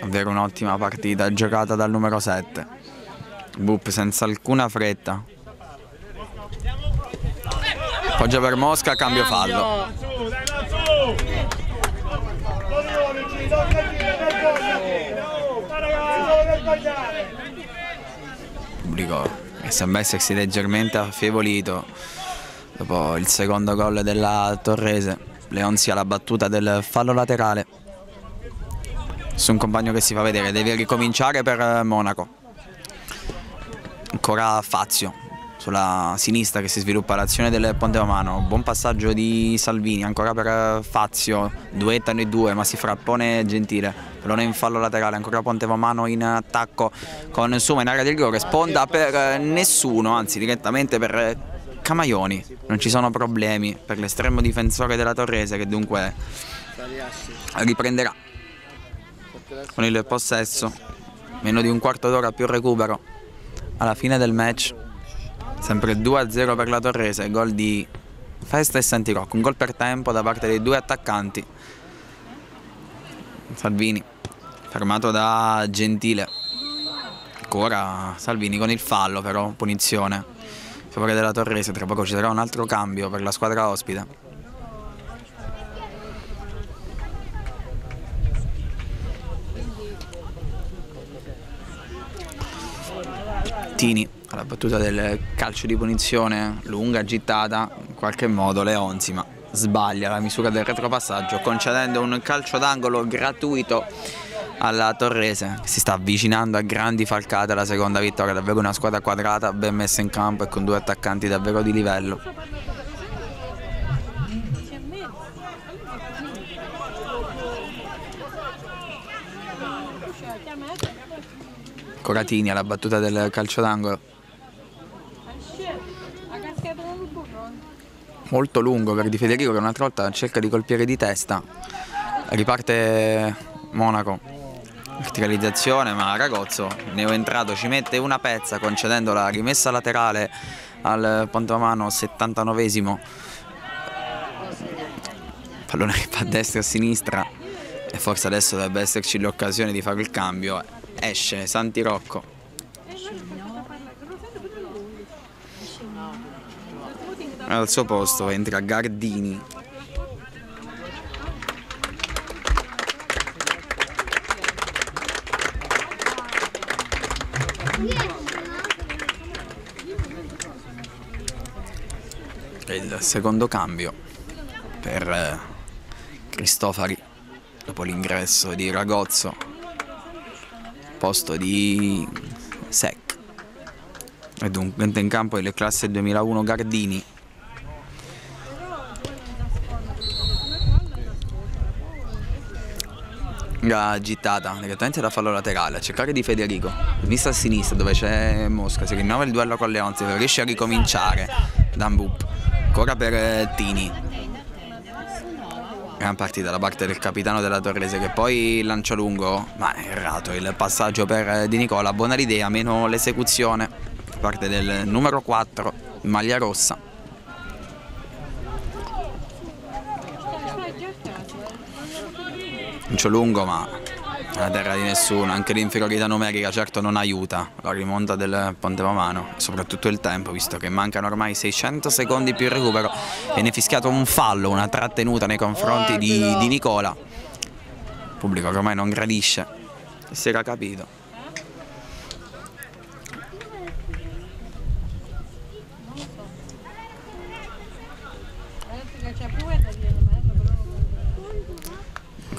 Davvero un'ottima partita giocata dal numero 7. Bupp senza alcuna fretta. Poggia per Mosca, cambio fallo. pubblico che sembra essersi leggermente affievolito dopo il secondo gol della Torrese. Leonzi alla battuta del fallo laterale su un compagno che si fa vedere, deve ricominciare per Monaco. Ancora Fazio sulla sinistra che si sviluppa l'azione del Ponte Romano, buon passaggio di Salvini, ancora per Fazio, duettano i due ma si frappone Gentile. Pallone in fallo laterale, ancora Ponte Romano in attacco con Suma in area del rigore, sponda per nessuno, anzi direttamente per Camaioni, non ci sono problemi per l'estremo difensore della Torrese che dunque riprenderà con il possesso, meno di un quarto d'ora più recupero alla fine del match, sempre 2-0 per la Torrese, gol di Festa e Santirocco, un gol per tempo da parte dei due attaccanti. Salvini fermato da Gentile. Ancora Salvini con il fallo però punizione. Favore della Torrese tra poco ci sarà un altro cambio per la squadra ospite. Tini alla battuta del calcio di punizione lunga gittata in qualche modo Leonzi ma sbaglia la misura del retropassaggio concedendo un calcio d'angolo gratuito alla Torrese che si sta avvicinando a grandi falcate alla seconda vittoria, davvero una squadra quadrata, ben messa in campo e con due attaccanti davvero di livello. Coratini alla battuta del calcio d'angolo. Molto lungo per Di Federico che un'altra volta cerca di colpire di testa. Riparte Monaco. Verticalizzazione ma Ragozzo neoentrato ci mette una pezza concedendo la rimessa laterale al Pontomano 79esimo pallone che fa a destra e a sinistra e forse adesso dovrebbe esserci l'occasione di fare il cambio. Esce Santi Rocco al suo posto entra Gardini. Il secondo cambio per eh, Cristofari dopo l'ingresso di Ragozzo. Posto di Sec. E dunque in campo il classe 2001 Gardini la gittata direttamente da fallo laterale a cercare di Federico vista a sinistra dove c'è Mosca si rinnova il duello con Leonzi riesce a ricominciare. Dambup ancora per eh, Tini. Gran partita da parte del capitano della Torrese che poi lancia lungo ma è errato il passaggio per eh, Di Nicola. Buona l'idea meno l'esecuzione. Da parte del numero 4 in maglia rossa lancio lungo ma la terra di nessuno, anche l'inferiorità numerica certo non aiuta. La rimonta del Ponte Romano, soprattutto il tempo, visto che mancano ormai 600 secondi più il recupero, viene fischiato un fallo, una trattenuta nei confronti di, di Nicola, il pubblico che ormai non gradisce, si era capito.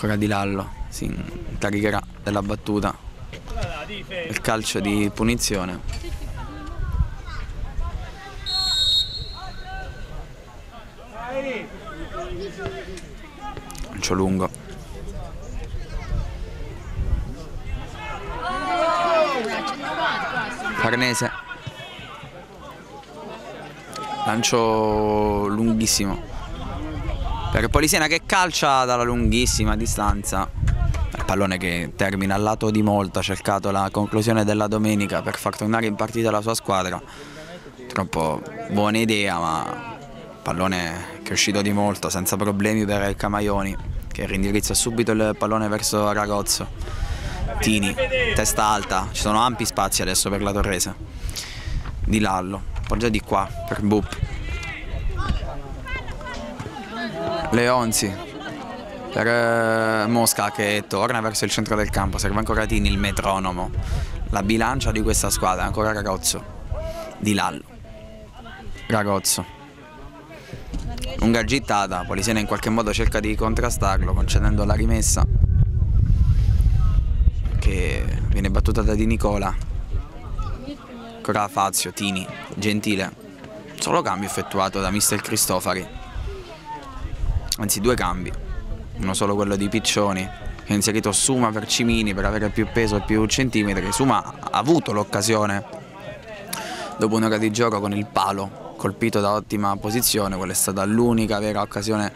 Ancora Di Lallo, si incaricherà della battuta. Il calcio di punizione. Lancio lungo. Farnese. Lancio lunghissimo per Polisena che calcia dalla lunghissima distanza. Il pallone che termina al lato di molto ha cercato la conclusione della domenica per far tornare in partita la sua squadra. Troppo buona idea ma pallone che è uscito di molto senza problemi per il Camaioni che rindirizza subito il pallone verso Ragozzo. Tini, testa alta, ci sono ampi spazi adesso per la Torrese. Di Lallo, appoggia di qua per Bup Leonzi per eh, Mosca che torna verso il centro del campo, serve ancora Tini il metronomo, la bilancia di questa squadra, ancora Ragozzo, Di Lallo, Ragozzo. Lunga gittata, Polisena in qualche modo cerca di contrastarlo concedendo la rimessa che viene battuta da Di Nicola. Ancora Fazio, Tini, Gentile. Solo cambio effettuato da mister Cristofari anzi due cambi, uno solo quello di Piccioni che ha inserito Suma per Cimini per avere più peso e più centimetri, Suma ha avuto l'occasione dopo un'ora di gioco con il palo colpito da ottima posizione, quella è stata l'unica vera occasione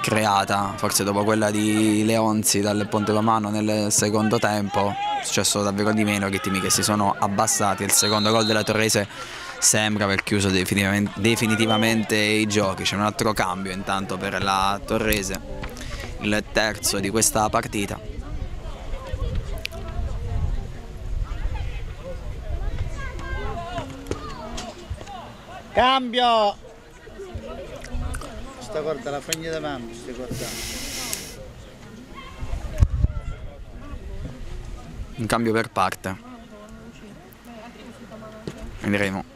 creata, forse dopo quella di Leonzi dal Ponte Romano nel secondo tempo, è successo davvero di meno, i ritmi che si sono abbassati, il secondo gol della Torrese sembra aver chiuso definitivamente, definitivamente i giochi, c'è un altro cambio intanto per la Torrese, il terzo di questa partita. Cambio! Sta guarda la fogna da mamma, stai guardando. Un cambio per parte. Vedremo.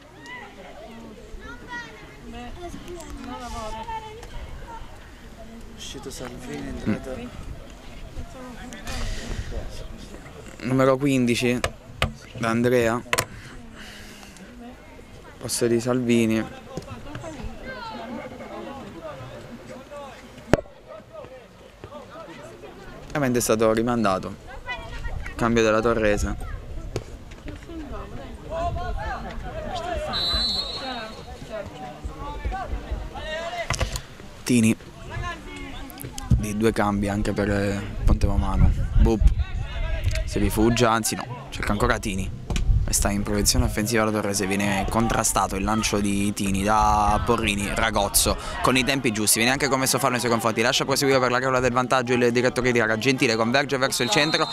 Uscito Salvini, entrato... Mm. Numero 15 da Andrea. Posto di Salvini. Ovviamente è stato rimandato. Cambio della Torrese. Tini due cambi anche per eh, Ponte Romano. Boop si rifugia, anzi no, cerca ancora Tini. E sta in proiezione offensiva la Torrese, viene contrastato il lancio di Tini da Porrini, Ragozzo, con i tempi giusti, viene anche commesso fallo nei suoi confronti, lascia proseguire per la regola del vantaggio il direttore di Raga, Gentile converge verso il centro,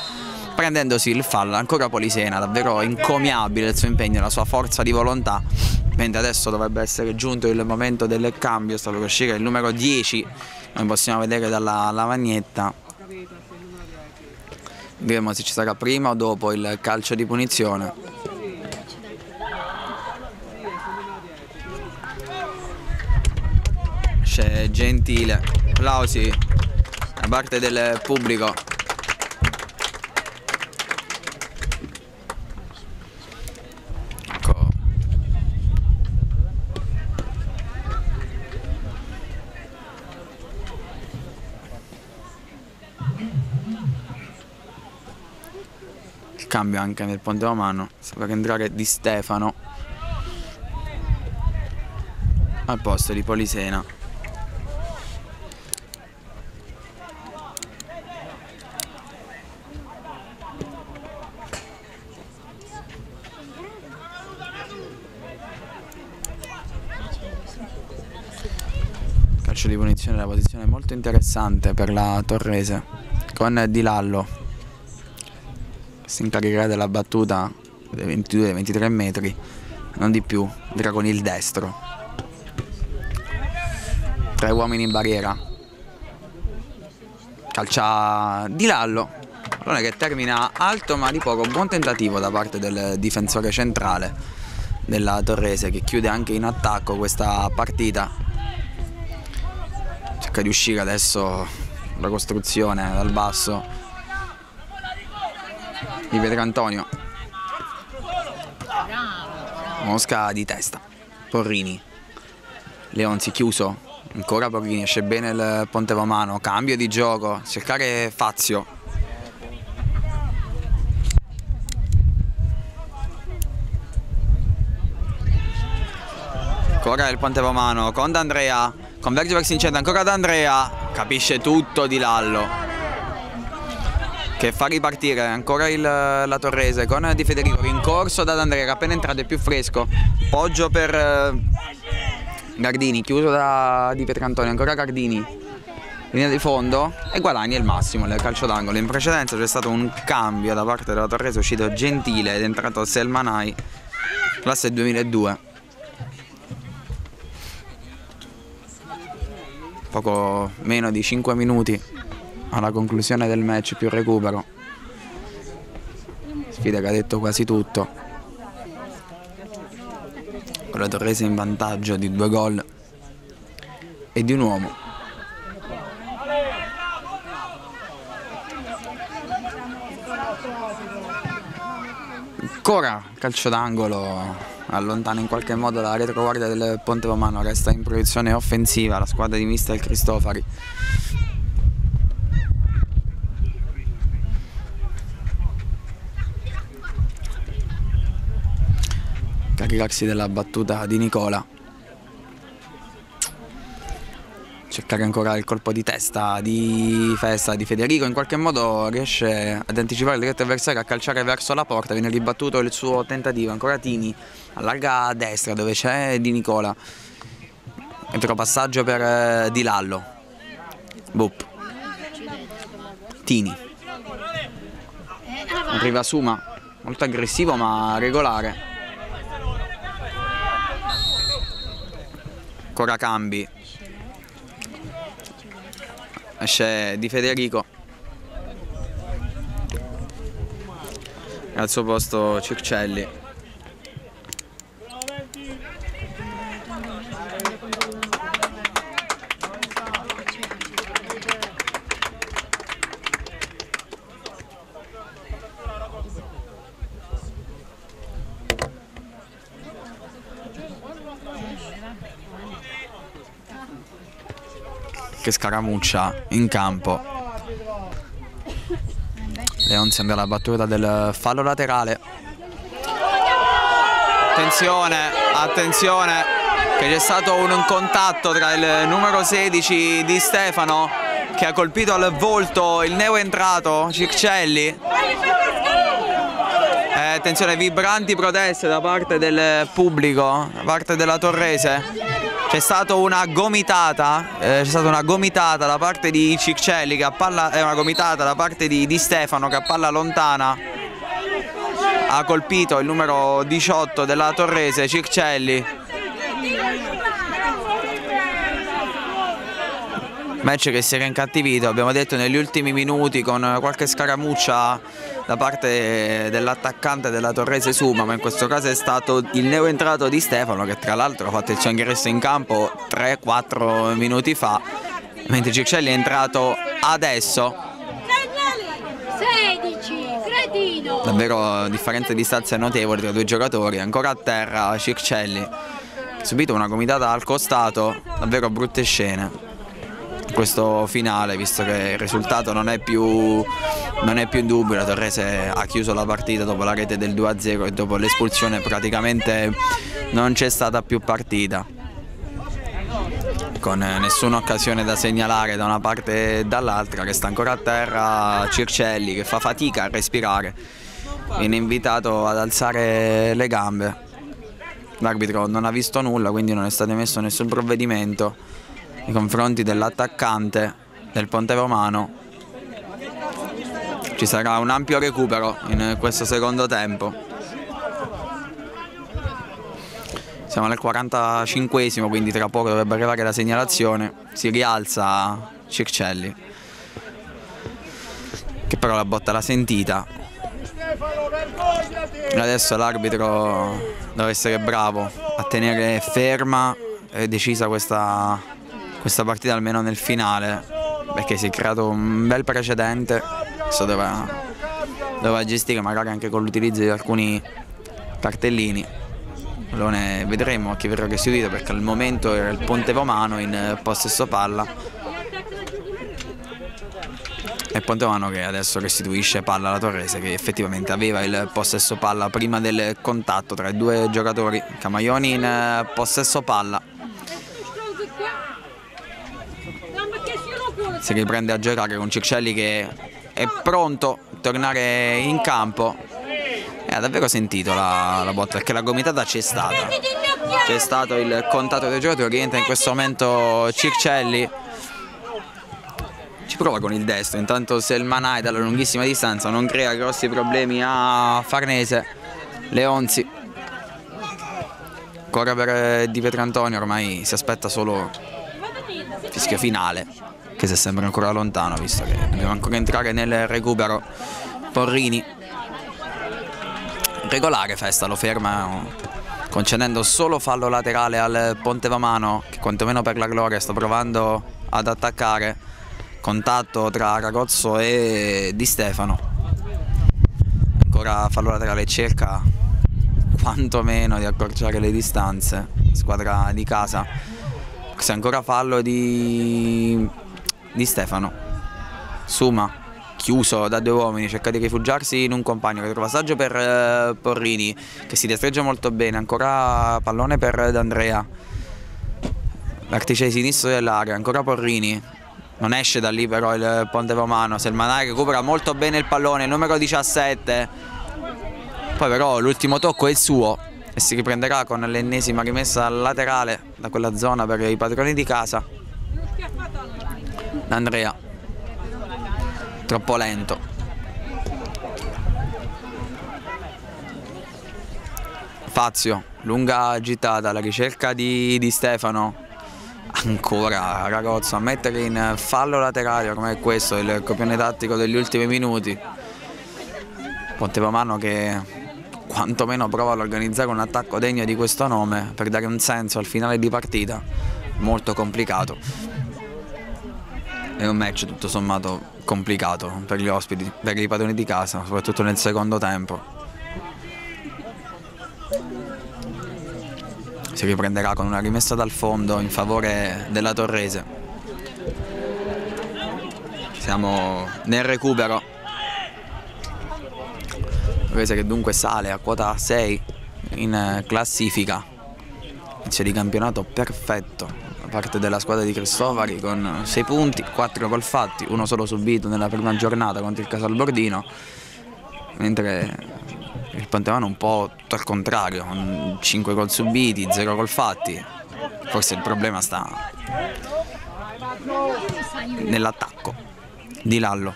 prendendosi il fallo, ancora Polisena, davvero incomiabile il suo impegno, la sua forza di volontà, mentre adesso dovrebbe essere giunto il momento del cambio, sta per uscire il numero 10 come possiamo vedere dalla lavagnetta. Vedremo se ci sarà prima o dopo il calcio di punizione. C'è gentile. Applausi da parte del pubblico cambio anche nel ponte romano. Sta per entrare Di Stefano. Al posto di Polisena. Calcio di punizione la posizione molto interessante per la Torrese con Di Lallo si incaricherà della battuta dei 22-23 metri, non di più, vedrà con il destro. Tre uomini in barriera. Calcia di Lallo, pallone che termina alto ma di poco, buon tentativo da parte del difensore centrale della Torrese che chiude anche in attacco questa partita. Cerca di uscire adesso la costruzione dal basso di Antonio. Mosca di testa. Porrini. Leonzi chiuso. Ancora Porrini, esce bene il Ponte Romano. Cambio di gioco. Cercare Fazio. Ancora il Ponte Romano con D'Andrea. Converge verso in centro. Ancora D'Andrea. Capisce tutto di Lallo che fa ripartire ancora il, la Torrese con Di Federico rincorso da D'Andrea appena entrato è più fresco. Poggio per eh, Gardini chiuso da Di Pietrantonio ancora Gardini. Linea di fondo e guadagna il massimo nel calcio d'angolo. In precedenza c'è stato un cambio da parte della Torrese è uscito Gentile ed è entrato Selmanai classe 2002 poco meno di 5 minuti alla conclusione del match più recupero. Sfida che ha detto quasi tutto. Con la Torrese in vantaggio di due gol e di un uomo. Ancora calcio d'angolo allontana in qualche modo la retroguardia del Ponte Romano, resta in proiezione offensiva la squadra di mister Cristofari. Caricarsi della battuta di Nicola. Cercare ancora il colpo di testa di Festa, di Federico, in qualche modo riesce ad anticipare il diretto avversario, a calciare verso la porta, viene ribattuto il suo tentativo, ancora Tini, allarga a destra dove c'è Di Nicola, entro passaggio per eh, Di Lallo, Bup, Tini, arriva Suma, molto aggressivo ma regolare, ancora cambi. Esce Di Federico. Al suo posto Circelli che scaramuccia in campo. Leon sembra la battuta del fallo laterale. Attenzione, attenzione, che c'è stato un contatto tra il numero 16 di Stefano che ha colpito al volto il neo entrato Circelli. Eh, attenzione, vibranti proteste da parte del pubblico, da parte della Torrese c'è stata una gomitata, eh, c'è stata una gomitata da parte di Circelli che a palla, è una gomitata da parte di, di Stefano che a palla lontana ha colpito il numero 18 della Torrese, Circelli. Match che si era incattivito, abbiamo detto negli ultimi minuti con qualche scaramuccia da parte dell'attaccante della Torrese Suma, ma in questo caso è stato il neoentrato di Stefano che tra l'altro ha fatto il suo ingresso in campo 3-4 minuti fa, mentre Circelli è entrato adesso. 16, cretino! Davvero differenze di stazza notevoli tra due giocatori, ancora a terra Circelli, subito una gomitata al costato, davvero brutte scene questo finale visto che il risultato non è più, non è più in dubbio, la Torrese ha chiuso la partita dopo la rete del 2-0 e dopo l'espulsione praticamente non c'è stata più partita. Con nessuna occasione da segnalare da una parte e dall'altra che sta ancora a terra Circelli che fa fatica a respirare. Viene invitato ad alzare le gambe. L'arbitro non ha visto nulla quindi non è stato emesso nessun provvedimento nei confronti dell'attaccante del Ponte Romano ci sarà un ampio recupero in questo secondo tempo. Siamo nel 45esimo, quindi tra poco dovrebbe arrivare la segnalazione. Si rialza Circelli, che però la botta l'ha sentita. Adesso l'arbitro deve essere bravo a tenere ferma e decisa questa, questa partita almeno nel finale, perché si è creato un bel precedente. Adesso doveva, doveva gestire magari anche con l'utilizzo di alcuni cartellini. Lo ne vedremo a chi verrà restituito perché al momento era il Ponte Romano in possesso palla e Pontevano che adesso restituisce palla alla Torrese che effettivamente aveva il possesso palla prima del contatto tra i due giocatori Camaioni in eh, possesso palla si riprende a giocare con Circelli che è pronto a tornare in campo. E ha davvero sentito la, la botta perché la gomitata c'è stata. C'è stato il contatto dei giocatori rientra in questo momento Circelli ci prova con il destro, intanto se il Manai dalla lunghissima distanza non crea grossi problemi a Farnese, Leonzi. Ancora per eh, Di Petrantonio ormai si aspetta solo fischio finale che se sembra ancora lontano visto che dobbiamo ancora entrare nel recupero. Porrini. Regolare Festa lo ferma concedendo solo fallo laterale al Ponte Vamano che quantomeno per la gloria sta provando ad attaccare. Contatto tra Ragozzo e Di Stefano. Ancora fallo laterale cerca quantomeno di accorciare le distanze. Squadra di casa. È ancora fallo di, di Stefano. Suma chiuso da due uomini cerca di rifugiarsi in un compagno che trova per eh, Porrini che si destreggia molto bene. Ancora pallone per D'Andrea. Vertice sinistro dell'area ancora Porrini. Non esce da lì però il Ponte Romano Selmanai recupera molto bene il pallone numero 17 poi però l'ultimo tocco è il suo e si riprenderà con l'ennesima rimessa laterale da quella zona per i padroni di casa Andrea. Troppo lento. Fazio lunga gittata alla ricerca di, di Stefano. Ancora ragazzo a mettere in fallo laterale come questo il copione tattico degli ultimi minuti. Pontevamano che quantomeno prova ad organizzare un attacco degno di questo nome per dare un senso al finale di partita. Molto complicato è un match tutto sommato complicato per gli ospiti, per i padroni di casa soprattutto nel secondo tempo si riprenderà con una rimessa dal fondo in favore della Torrese. Siamo nel recupero. Torrese che dunque sale a quota 6 in classifica. Inizio di campionato perfetto parte della squadra di Cristofari con 6 punti, 4 gol fatti, uno solo subito nella prima giornata contro il Casalbordino, mentre il Panteano un po' tutto al contrario, 5 gol subiti, 0 gol fatti, forse il problema sta nell'attacco di Lallo,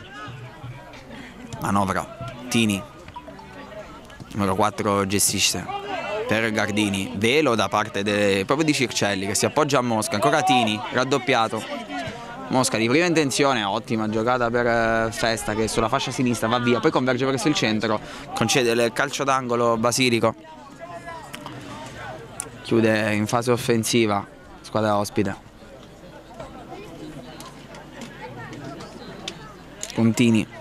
manovra, Tini, numero 4 gestisce per Gardini, velo da parte proprio di Circelli che si appoggia a Mosca, ancora Tini, raddoppiato Mosca di prima intenzione, ottima giocata per eh, Festa che sulla fascia sinistra va via, poi converge verso il centro, concede il calcio d'angolo Basilico. Chiude in fase offensiva, squadra ospite. Contini.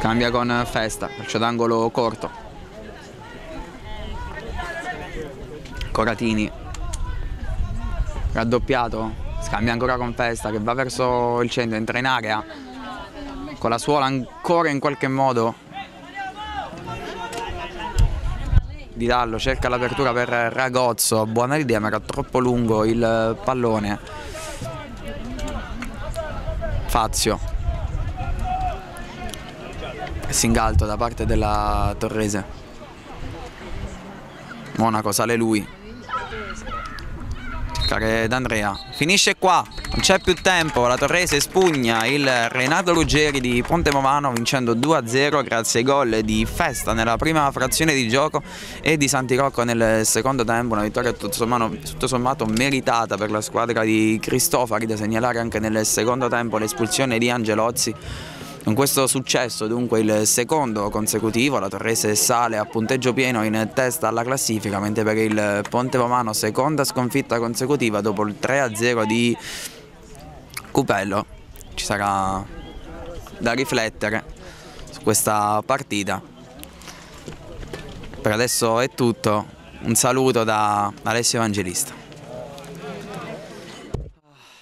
Scambia con Festa, calcio d'angolo corto. Coratini. Raddoppiato. Scambia ancora con Festa che va verso il centro entra in area. Con la suola ancora in qualche modo. Di Dallo cerca l'apertura per Ragozzo. Buona idea ma era troppo lungo il pallone. Fazio Singalto da parte della Torrese. Monaco sale lui. Cercare D'Andrea. Finisce qua, non c'è più tempo, la Torrese spugna il Renato Ruggeri di Ponte Movano vincendo 2-0 grazie ai gol di Festa nella prima frazione di gioco e di Santi Rocco nel secondo tempo, una vittoria tutto sommato, tutto sommato meritata per la squadra di Cristofari da segnalare anche nel secondo tempo l'espulsione di Angelozzi con questo successo, dunque il secondo consecutivo, la Torrese sale a punteggio pieno in testa alla classifica, mentre per il Ponte Romano seconda sconfitta consecutiva dopo il 3-0 di Cupello. Ci sarà da riflettere su questa partita. Per adesso è tutto, un saluto da Alessio Evangelista.